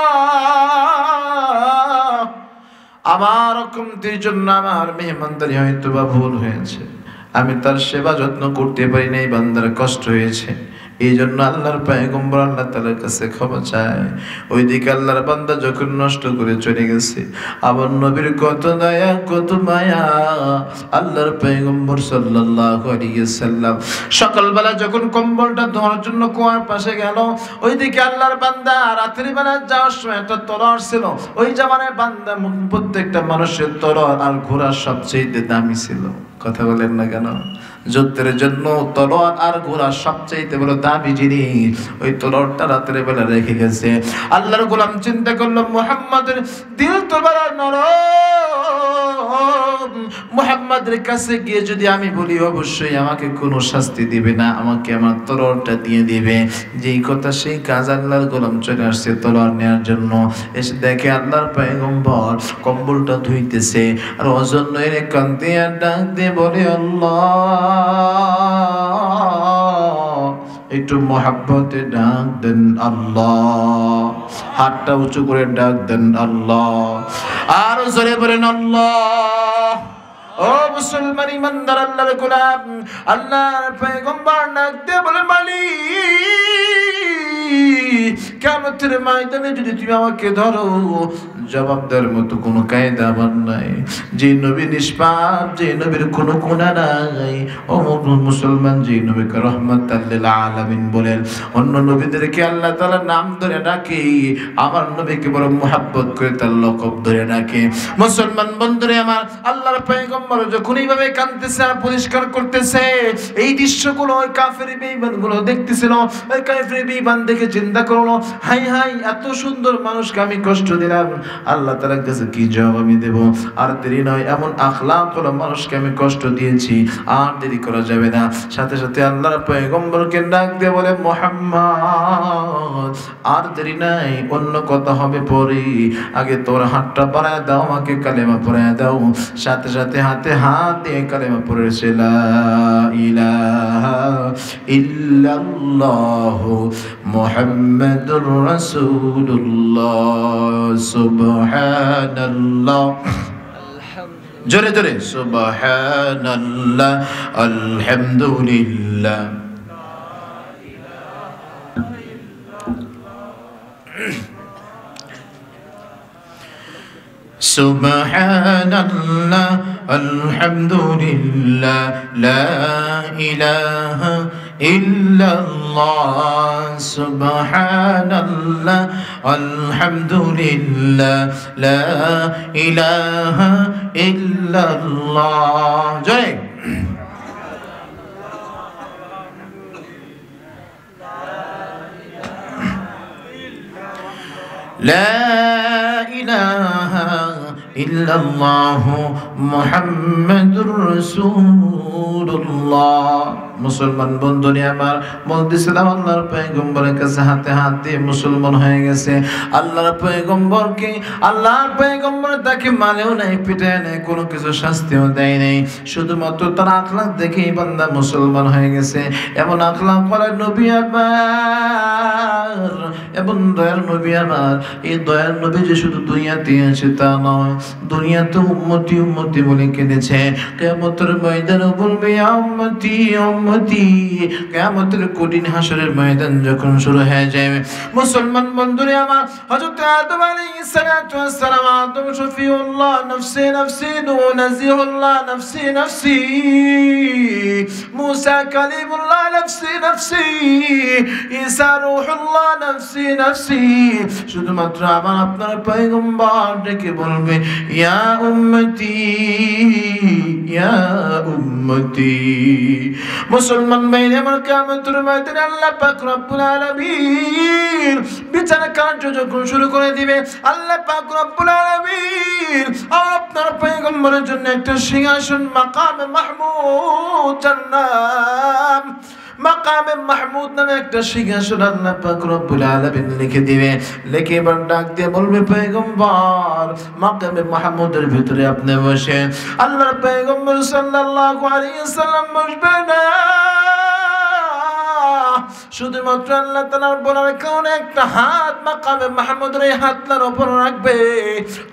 আমার কমতির জন্য আমার মেহমানদারি হয়তো বা ভুল হয়েছে। আমি তার সেবা যত্ন করতে পারি নাই, বান্দার কষ্ট হয়েছে। এই জন্য আল্লাহর পায়গম্বর আল্লাহ তালার কাছে ক্ষমা চায়। ওইদিকে আল্লাহর বান্দা যখন নষ্ট করে চলে গেছে, আবার নবীর কত দয়া, কত মায়া, আল্লাহর পায়গম্বর সাল্লাল্লাহু আলাইহি সাল্লাম সকালবেলা যখন কম্বলটা ধোয়ার জন্য কুয়ার পাশে গেল, ওইদিকে আল্লাহর বান্দা রাত্রি বেলা যাওয়ার সময় একটা তলোয়ার ছিল। ওই জামানায় বান্দা প্রত্যেকটা মানুষের তলোয়ার আর ঘোড়ার সবচেয়ে দামি ছিল। কথা বলেন না কেন? যুদ্ধের জন্য তলোয়ার আর ঘোড়া সবচেয়ে বড় দামি জিনিস। ওই তলোয়ারটা রাতের বেলা রেখে গেছে। আল্লাহর গোলাম চিন্তা করল, মোহাম্মদের দিল তো বড় নরম। মোহাম্মদের কাছে গিয়ে যদি আমি বলি, অবশ্যই আমাকে কোনো শাস্তি দিবে না, আমাকে আমার তলোয়ারটা দিয়ে দিবে। যেই কথা সেই কাজ আল্লাহর গোলাম চলে আসছে তলোয়ার নেওয়ার জন্য। এসে দেখে আল্লাহর পয়গম্বর কম্বলটা ধুইতেছে। আর অজন্য আর ডাক দিয়ে বলে, আল্লাহ! একটু মহাব্বতে ডাক দেন আল্লাহ। হাতটা উঁচু করে ডাক দেন আল্লাহ। আর জোরে বলেন আল্লাহ। ও মুসলমান ইমানদার, আল্লাহর গোলাম, আল্লাহর পয়গম্বর ডাক দিয়ে বলে মালিক, কেমতের ময়দানে যদি তুমি আমাকে ধরো জবাব দেওয়ার মতো কোনো কায়দা আমার নাই। যে নবী নিষ্পাপ, যে নবীর কোনো কোনা নাই। ও মুসলমান, যে নবীকে রহমত আলামিন বলেন, অন্য নবীদেরকে আল্লাহ তাআলা নাম ধরে ডাকে। আমার নবীকে বড় মোহাব্বত করে তার লকব ধরে ডাকে। মুসলমান বন্ধুরে আমার, আল্লাহর পয়গম্বর যখন এইভাবে কাঁদতেছে আর পরিষ্কার করতেছে, এই দৃশ্যগুলো ওই কাফের বেঈমানগুলো দেখতেছিল। ওই কাফের বেঈমান দেখে চিন্তা করল, হাই হাই, এত সুন্দর মানুষকে আমি কষ্ট দিলাম। আল্লাহ তালার কাছে কি জবাব আমি দেব? আর দেরি নয়, এমন আখলাম কোনো মানুষকে আমি কষ্ট দিয়েছি, আর দেরি করা যাবে না। সাথে সাথে আল্লাহর পয়গম্বরকে ডাক দিয়ে বলে, মোহাম্মদ, আর দেরি নাই, অন্য কথা হবে পরে। আগে তোর হাতটা বাড়ায় দাও, আমাকে কালেমা পড়ায় দাও। সাথে সাথে হাতে হাত দিয়ে কালেমা পড়েছে ইল্লাল্লাহ মুহাম্মাদুর রাসূলুল্লাহ। সুবহানাল্লাহ জোরে জোরে সুবহানাল্লাহ আলহামদুলিল্লাহ سبحان الله الحمد لله لا إله إلا الله سبحان الله الحمد لله لا إله إلا الله جاي لا إله إلا الله محمد رسول الله মুসলমান বন্ধুনি আমার বলতেছিলাম আল্লাহর পয়গম্বরের কাছে হাতে হাত দিয়ে মুসলমান হয়ে গেছে। আল্লাহর পয়গম্বরকে আল্লাহর পয়গম্বর তাকে মানেও নাই, পিটায় নাই, কোনো কিছু শাস্তিও দেয় নাই। শুধুমাত্র তার আখলাক দেখেই বান্দা মুসলমান হয়ে গেছে। এমন আখলাক করা নবী আমার এবং দয়ার নবী আমার এই দয়ার নবী যে শুধু দুনিয়াতে আছে তা নয়, দুনিয়াতে উম্মতি উম্মতি বলে কেঁদেছে। কেমতের ময়দানে বলবে উম্মতি উম্মতি কেমতের কঠিন হাসরের ময়দান যখন শুরু হয়ে যাবে। মুসলমান বন্ধুরে আমার, হযরত আদম আলাইহিস সালাতু ওয়াস সালাম, আদম শফিউল্লাহ, নফসি নফসি নফসি নফসি, ঈসা রূহুল্লাহ, নফসি নফসি। শুধুমাত্র আমার, আপনার পয়গম্বর ডেকে বলবে, ইয়া উম্মতি ইয়া উম্মতি। মুসলমান ভাইরে, আমার কামতুর ময়দানে আল্লাহ পাক রব্বুল আলামিন বিচার কার্য যখন শুরু করে দিবে, আল্লাহ পাক রব্বুল আলামিন আপনার পয়গম্বরের জন্য একটা সিংহাসন মাকামে মাহমুদ জান্নাত মাকামে মাহমুদ নামে একটা সিংহাসন আল্লাহ পাক রব্বুল আলামিন লিখে দিবে। লিখে এবার ডাক দিয়ে বলবে, পয়গম্বর, মাকামে মাহমুদের ভিতরে আপনি বসে আল্লাহর পয়গম্বর সাল্লাল্লাহু আলাইহি সাল্লাম বসবে না। শুধুমাত্র আল্লাহ তালার বলার কারণে একটা হাত মাকামে মাহমুদের এই হাতলার ওপর রাখবে।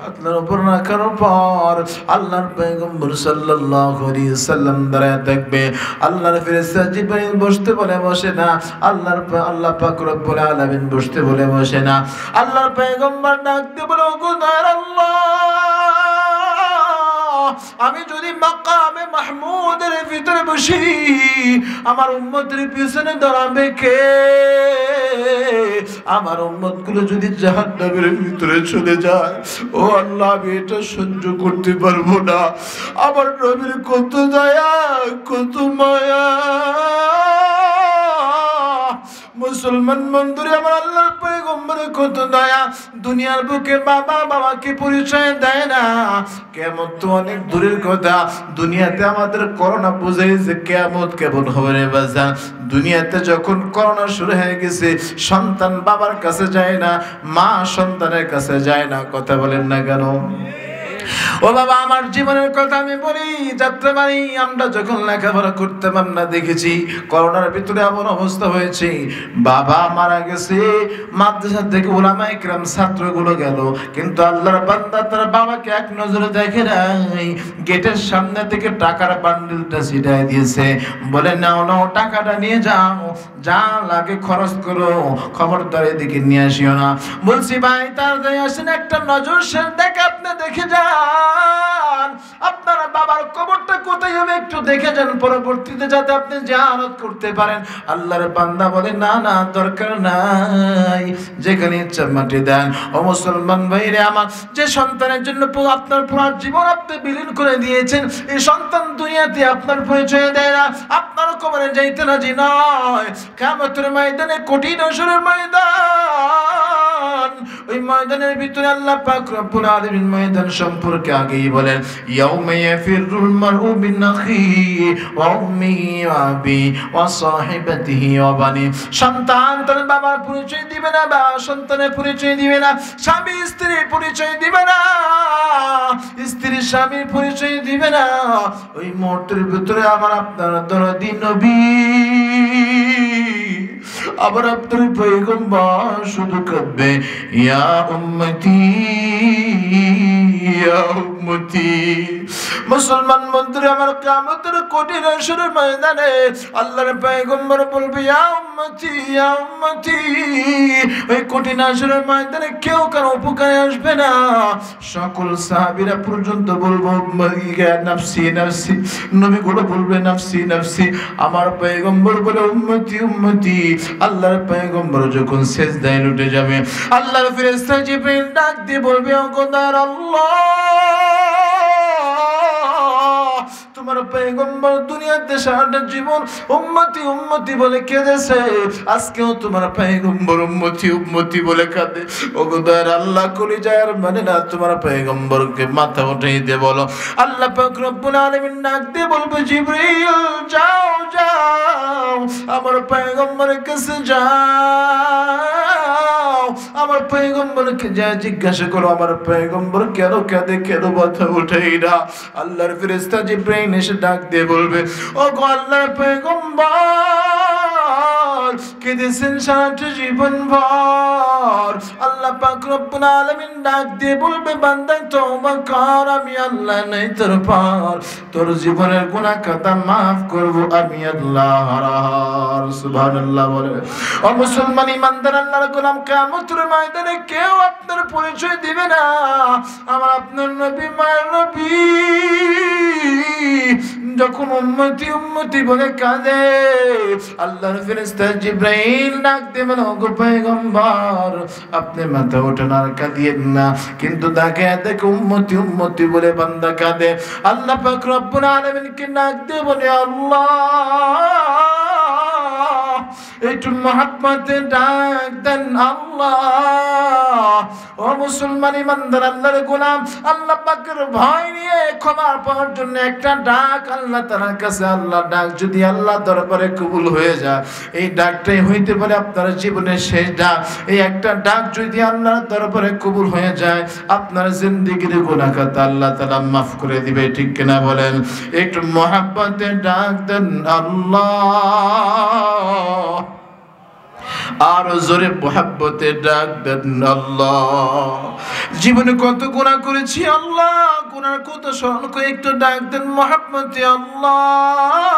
হাতলার ওপর রাখার পর আল্লাহর পয়গম্বর সাল্লাল্লাহু আলাইহি সাল্লাম দাঁড়ায় থাকবে আল্লাহর ফেরেশতা জিবরাইল বসতে বলে বসে না। আল্লাহর আল্লাহ পাক রব্বুল আলামিন বসতে বলে বসে না। আল্লাহর পয়গম্বর ডাকতে বলে ও খোদার আল্লাহ আমি যদি মাকামে মাহমুদের ভিতরে বসি, আমার উম্মতের পিছনে দাঁড়াবে কে? আমার উম্মতগুলো যদি জাহান্নামের ভিতরে চলে যায়, ও আল্লাহ, আমি এটা সহ্য করতে পারব না। আমার নবীর কত দয়া, কত মায়া। মুসলমান বন্ধুরে, আমার আল্লাহর পয়গম্বরে কত দয়া। দুনিয়ার বুকে বাবা, বাবাকে পরিচয় দেয় না। কেমন তো অনেক দূরের কথা। দুনিয়াতে আমাদের করোনা বুঝাইছে কেমন কেমন হবে রে বাজান। দুনিয়াতে যখন করোনা শুরু হয়ে গেছে, সন্তান বাবার কাছে যায় না, মা সন্তানের কাছে যায় না, কথা বলেন না কেন? ও বাবা, আমার জীবনের কথা আমি বলি যাত্রাবাড়ি আমরা যখন লেখাপড়া করতাম, আমরা দেখেছি করোনার ভিতরে এমন অবস্থা হয়েছে। বাবা মারা গেছে মাদ্রাসা থেকে ওলামা ইকরাম ছাত্রগুলো গেল, কিন্তু আল্লাহর বান্দা তার বাবাকে এক নজরে দেখে নাই। গেটের সামনে থেকে টাকার বান্ডিলটা ছিটাই দিয়েছে। বলে, নাও নাও, টাকাটা নিয়ে যাও, যা লাগে খরচ করো, খবরদার এদিকে নিয়ে আসিও না। বলছি, ভাই তাড়াতাড়ি আসেন একটা নজর, সে দেখে আপনি দেখে যান। আপনার বাবার কবরটা কোথায় হবে একটু দেখে যান, পরবর্তীতে যাতে আপনি জিয়ারত করতে পারেন। আল্লাহর বান্দা বলে, না না, দরকার নাই। যেখানে ইচ্ছা মাটি দেন। ও মুসলমান ভাইরে আমার, যে সন্তানের জন্য আপনার পুরো জীবন আপনি বিলীন করে দিয়েছেন, এই সন্তান দুনিয়াতে আপনার পরিচয় দেয় না। আপনার কবরে যাইতে রাজি নয়। কামতের ময়দানে কঠিন আসরের ময়দান। ওই ময়দানের ভিতরে আল্লাহ পাক রব্বুল আলামিন ময়দান সম্পর্কে আগেই বলেন, ইয়াউমা ইয়াফিরুল মারউ আখিহি ওয়া উম্মিহি ওয়া আবি ওয়া সাহিবাতিহি ওয়া বানি সন্তান তার বাবার পরিচয় দিবে না বা সন্তানের পরিচয় দিবে না, স্বামী স্ত্রীর পরিচয় দিবে না, স্ত্রী স্বামীর পরিচয় দিবে না। ওই মুহূর্তের ভিতরে আমার আপনার দরদি নবী, আবার আপনার শুধু কাঁদবে, ইয়া উম্মতি উম্মতি মুসলমান বন্ধুরা, আমার কিয়ামতের কঠিন আসরের ময়দানে আল্লাহর পয়গম্বর বলবে উম্মতি উম্মতি, ওই কঠিন আসরের ময়দানে কেউ কারও উপকারে আসবে না। সকল সাহাবীরা পর্যন্ত বলব নাফসি নাফসি। নবীগুলো বলবে, নাফসি নাফসি। আমার পয়গম্বর বলে, উম্মতি উম্মতি। আল্লাহর পয়গম্বর যখন সেজদায় লুটে যাবে, আল্লাহর ফেরেশতা জিবরিল ডাক দিয়ে বলবে ও খোদার আল্লাহ। তোমার পয়গম্বর দুনিয়াতে সারাটা জীবন উম্মতি উম্মতি বলে কেঁদেছে। আজকেও তোমার পয়গম্বর উম্মতি উম্মতি বলে কাঁদে। ও খোদার আল্লাহ কলি যায় আর মানে না, তোমার পয়গম্বরকে মাথা উঠাই দিয়ে বলো, আল্লাহ পাক রব্বুল ডাক দিয়ে বলবে, জিবরিল, যাও যাও, আমার পয়গম্বরের কাছে যাও। আমার পয়গম্বরকে যা জিজ্ঞাসা করো, আমার পয়গম্বর কেন কাঁদে, কেন মাথা উঠাই না? আল্লাহর ফেরেশতা জিব্রাইল এসে ডাক দিয়ে বলবে ও গো পেগম্বর কেঁদেছেন সারাটা জীবন ভর। আল্লাহ পাক রব্বুল ডাক দিয়ে বলবে বান্দা তওবা কর? আমি আল্লাহ নাই, তোর পার। তোর জীবনের গুনাহ খাতা মাফ করব আমি আল্লাহ সুবহানাল্লাহ বলে। ও মুসলমান ইমানদার, আল্লাহর গোলাম ময়দানে কেউ আপনার পরিচয় দিবে না। আমার আপনার নবী, মায়ের নবী। যখন উম্মতি উম্মতি বলে কাঁদে, আল্লাহর ফেরেশতা জিব্রাইল ডাক দেবেন ওগো পয়গম্বর, আপনি মাথা ওঠেন আর কাঁদিয়েন না। কিন্তু তাকে দেখে উম্মতি উম্মতি বলে বান্দা কাঁদে। আল্লাহ পাক রব্বুল আলামিনকে ডাক দেবেন আল্লাহ একটু মহাত্মাতে ডাক দেন আল্লাহ। ও মুসলমান ইমানদার, আল্লাহর গোলাম, আল্লাহ পাকের ভয় নিয়ে ক্ষমা পাওয়ার জন্য একটা ডাক আল্লাহ তার কাছে আল্লাহ ডাক যদি আল্লাহ দরবারে কবুল হয়ে যায়, এই ডাকটাই হইতে পারে আপনার জীবনের শেষ ডাক। এই একটা ডাক যদি আল্লাহর দরবারে কবুল হয়ে যায়, আপনার জিন্দিগির গুনাহগাত আল্লাহ তাআলা মাফ করে দিবে, ঠিক কিনা বলেন? একটু মহাব্বতে ডাক দেন আল্লাহ। আর জোরে মোহাব্বতে ডাক দেন আল্লাহ। জীবনে কত গুণা করেছি আল্লাহ গুণার কত স্মরণ করে একটু ডাক দেন মোহাব্বতে আল্লাহ।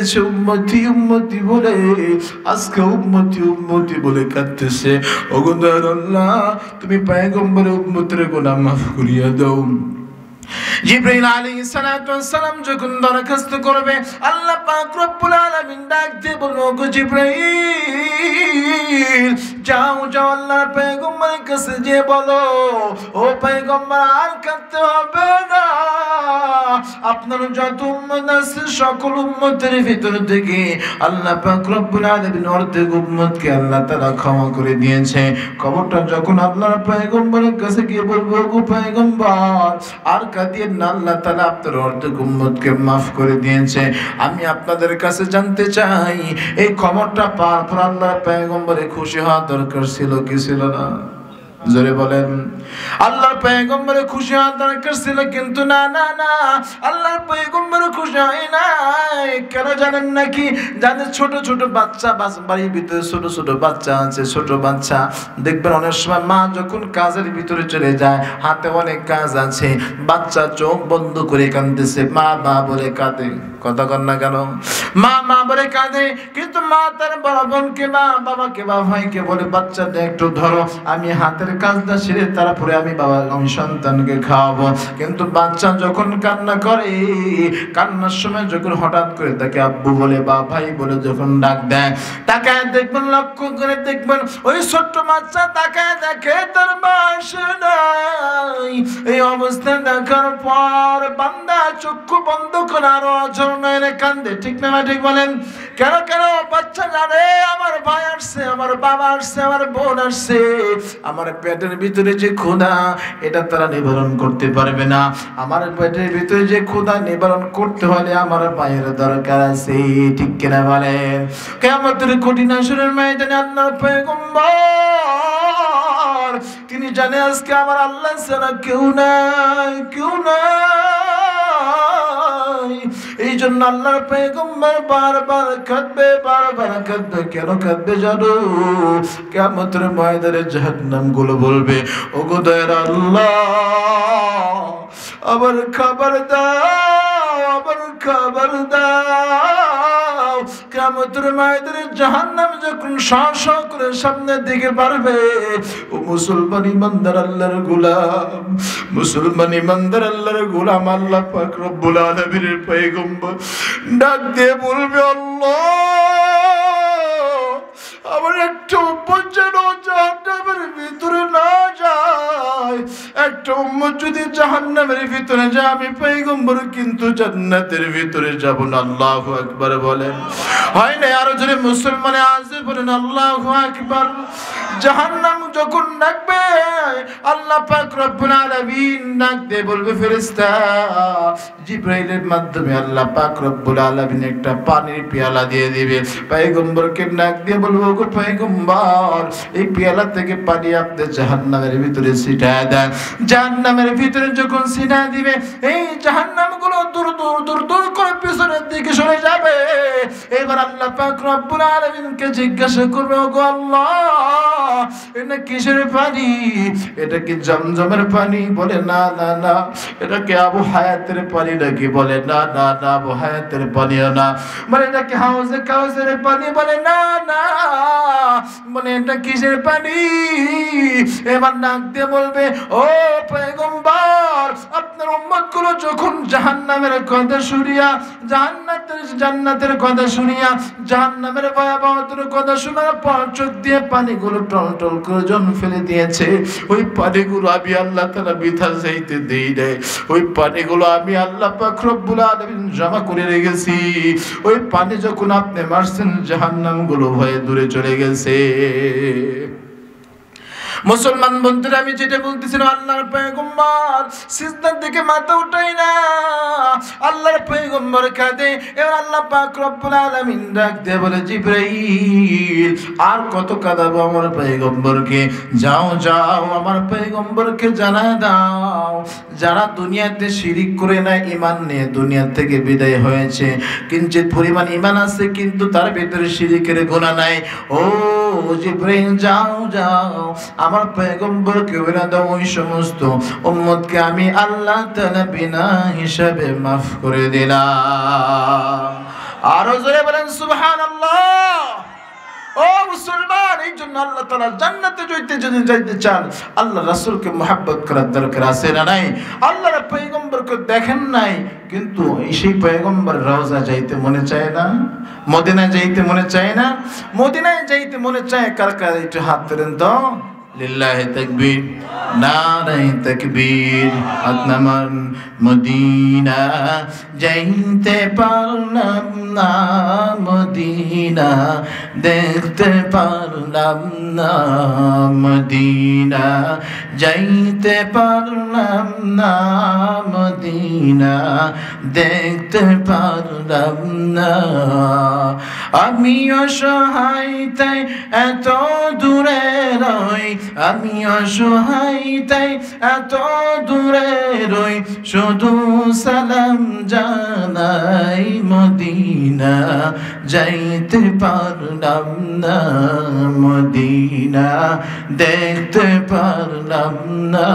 দেশে উম্মতি উম্মতি বলে, আজকে উম্মতি উম্মতি বলে কাঁদতেছে। দয়ার আল্লাহ, তুমি পায়গম্বরে উম্মতের গোনা মাফ করিয়া দাও। জিব্রাইল আলাইহিস সালাতু সালাম যখন দরখাস্ত করবে, আল্লাহ পাক রব্বুল আলামিন ডাক দিয়ে বলব গো জিব্রাইল, যাও যাও আল্লাহর পয়গম্বরের কাছে যে বলো, ও পয়গম্বর, আর কাঁদতে হবে না। আপনার যত উম্মত আছে, সকল উম্মতের ভিতর থেকে আল্লাহ পাক রব্বুল আলামিন অর্ধেক উম্মতকে আল্লাহ তাআলা ক্ষমা করে দিয়েছে। খবরটা যখন আল্লাহর পয়গম্বরের কাছে গিয়ে বলব গো পয়গম্বর, আর কাঁদিয়ে না আল্লাহ তালা আপনার অর্ধেক উম্মতকে মাফ করে দিয়েছে। আমি আপনাদের কাছে জানতে চাই, এই খবরটা পাওয়ার পর আল্লাহ পেগম্বরে খুশি হওয়া দরকার ছিল কি ছিল না? জোরে বলেন। আল্লাহর পয়গম্বরে খুশি হওয়ার দরকার ছিল, কিন্তু না না না। আল্লাহর পয়গম্বরে খুশি হয় নাই। কেন জানেন নাকি? যাদের ছোট ছোট বাচ্চা বাড়ির ভিতরে ছোট ছোট বাচ্চা আছে, ছোট বাচ্চা। দেখবেন অনেক সময় মা যখন কাজের ভিতরে চলে যায়, হাতে অনেক কাজ আছে। বাচ্চা চোখ বন্ধ করে কাঁদতেছে। মা মা বলে কাঁদে। কথা কর না কেন? মা মা বলে কাঁদে। কিন্তু মা তার বড় বোনকে মা বাবাকে বা ভাইকে বলে বাচ্চাটা একটু ধরো, আমি হাতের কাজটা সেরে তারপরে আমি বাবা আমি সন্তানকে খাওয়াবো। কিন্তু বাচ্চা যখন কান্না করে, কান্নার সময় যখন হঠাৎ করে তাকে আব্বু বলে, বা ভাই বলে যখন ডাক দেয়, তাকায় দেখবেন, লক্ষ্য করে দেখবেন, ওই ছোট্ট বাচ্চা তাকায় দেখে তার বাস নাই। এই অবস্থা দেখার পর বান্দা চক্ষু বন্ধ করে আরও অঝরণে কান্দে। ঠিক না ঠিক বলেন? কেন কেন? বাচ্চা জানে, আমার ভাই আসছে, আমার বাবা আসছে, আমার বোন আসছে। আমার পেটের ভিতরে যে ক্ষুধা, এটা তারা নিবারণ করতে পারবে না। আমার পেটের ভিতরে যে ক্ষুধা নিবারণ করতে হলে আমার পায়ের দরকার আছে, ঠিক কিনা বলেন? কেমতের কঠিন আসরের ময়দানে আল্লাহর পয়গম্বর, তিনি জানে আজকে আমার আল্লাহ ছাড়া কেউ নাই কেউ নাই। এই জন্য আল্লাহর পেগম্বর বারবার কাঁদবে বারবার কাঁদবে। কেন কাঁদবে জানো? কেমতের ময়দানে জাহান্নামগুলো বলবে ও গো দয়ার আল্লাহ আবার খাবার দাও আবার খাবার দাও। কেমতের ময়দানে জাহান্নাম যখন সাহস করে সামনের দিকে বাড়বে, ও মুসলমান ইমানদার আল্লাহর গুলাম, মুসলমান ইমানদার আল্লাহর গোলাম, আল্লাহ পাক রব্বুল আলামিনের পয়গম্বর ডাক দিয়ে বলবে আল্লাহ আমার একটা উম্মত যেন জাহান্নামের ভিতরে না যায়। একটা উম্মত যদি জাহান্নামের ভিতরে যায়, আমি পয়গম্বর কিন্তু জান্নাতের ভিতরে যাব না। আল্লাহু আকবার বলেন। হয় না, আরও যদি মুসলমানে আসে বলেন, আল্লাহু আকবার। জাহান্নাম যখন ডাকবে আল্লাহ পাক রব্বুল আলামিন ডাক দিয়ে বলবে, ফেরেশতা, জিব্রাইলের মাধ্যমে আল্লাহ পাক রব্বুল আলামিন একটা পানির পেয়ালা দিয়ে দিবে। পয়গম্বরকে ডাক দিয়ে বলব পয়গম্বর এই থেকে পানি আপনি ভিতরে দেন। ভিতরে যখন দিবে, এই দূর দূর দূর দূর করে পিছনের দিকে সরে যাবে। এবার আল্লাহ পাক রব্বুল জিজ্ঞাসা করবে, ওগো আল্লাহ, এটা কিসের পানি? এটা কি জমজমের পানি? বলে, না না না, এটা কি আবু হায়াতের পানি নাকি? বলে, না না না, আবু হায়াতের পানিও না। মানে এটা কি হাউসে কাউসের পানি? বলে, না না মানে এটা কিসের পানি? এবার নাক দিয়ে বলবে ও পয়গম্বর! আপনার উম্মতগুলো যখন জাহান্নামের কথা শুনিয়া, জান্নাতের জান্নাতের কথা শুনিয়া, জাহান্নামের ভয়াবহতার কথা পর চোখ দিয়ে পানিগুলো করে ওজন ফেলে দিয়েছে। ওই পানিগুলো আমি আল্লাহ তালা বৃথা যাইতে ওই পানিগুলো আমি আল্লাহ পাক রব্বুল জমা করে রেখেছি। ওই পানি যখন আপনি মারছেন জাহান্নামগুলো ভয়ে দূরে চলে গেছে। মুসলমান বন্ধুরা, আমি যেটা বলতেছিলাম আল্লাহর পয়গম্বর, সিজদার দিকে মাথা উঠাই না। আল্লাহর পয়গম্বর কাঁদে, এবার আল্লাহ পাক রব্বুল আলামিন ডাক দিয়ে বলে, জিব্রাইল, আর কত কাঁদাবো আমার পয়গম্বরকে? যাও যাও, আমার পয়গম্বরকে জানা দাও। যারা দুনিয়াতে শিরিক করে না ইমান নিয়ে দুনিয়া থেকে বিদায় হয়েছে। কিঞ্চিত পরিমাণ ইমান আছে, কিন্তু তার ভিতরে শিরিকের গোনা নাই। ও জিব্রাইল যাও যাও। আমার পয়গম্বরকে বলে দাও, ওই সমস্ত উম্মতকে আমি আল্লাহ তাআলা বিনা হিসাবে মাফ করে দিলাম। আরও জোরে বলেন, সুবহানাল্লাহ। ও মুসলমান, এই জন্য আল্লাহ তালা জান্নাতে যদি যাইতে চান, আল্লাহ রাসুলকে মোহাব্বত করার দরকার আছে না নাই? আল্লাহরা পয়গম্বরকে দেখেন নাই, কিন্তু সেই পয়গম্বর রওজা যাইতে মনে চায় না? মদিনায় যাইতে মনে চায় না? মদিনায় যাইতে মনে চায়, কার কার একটু হাত ধরেন তো। লিল্লাহি তাকবীর, নারাই তাকবীর আতনামান মদিনা। যাইতে পারলাম না মদিনা, দেখতে পারলাম না মদিনা। যাইতে পারলাম না মদিনা, দেখতে পারলাম না। আমি অসহায় তাই এত দূরে রই আমি অসহায়, তাই এত দূরে রই শুধু সালাম জানাই মদিনা। যাইতে পারলাম না মদিনা, দেখতে পারলাম না।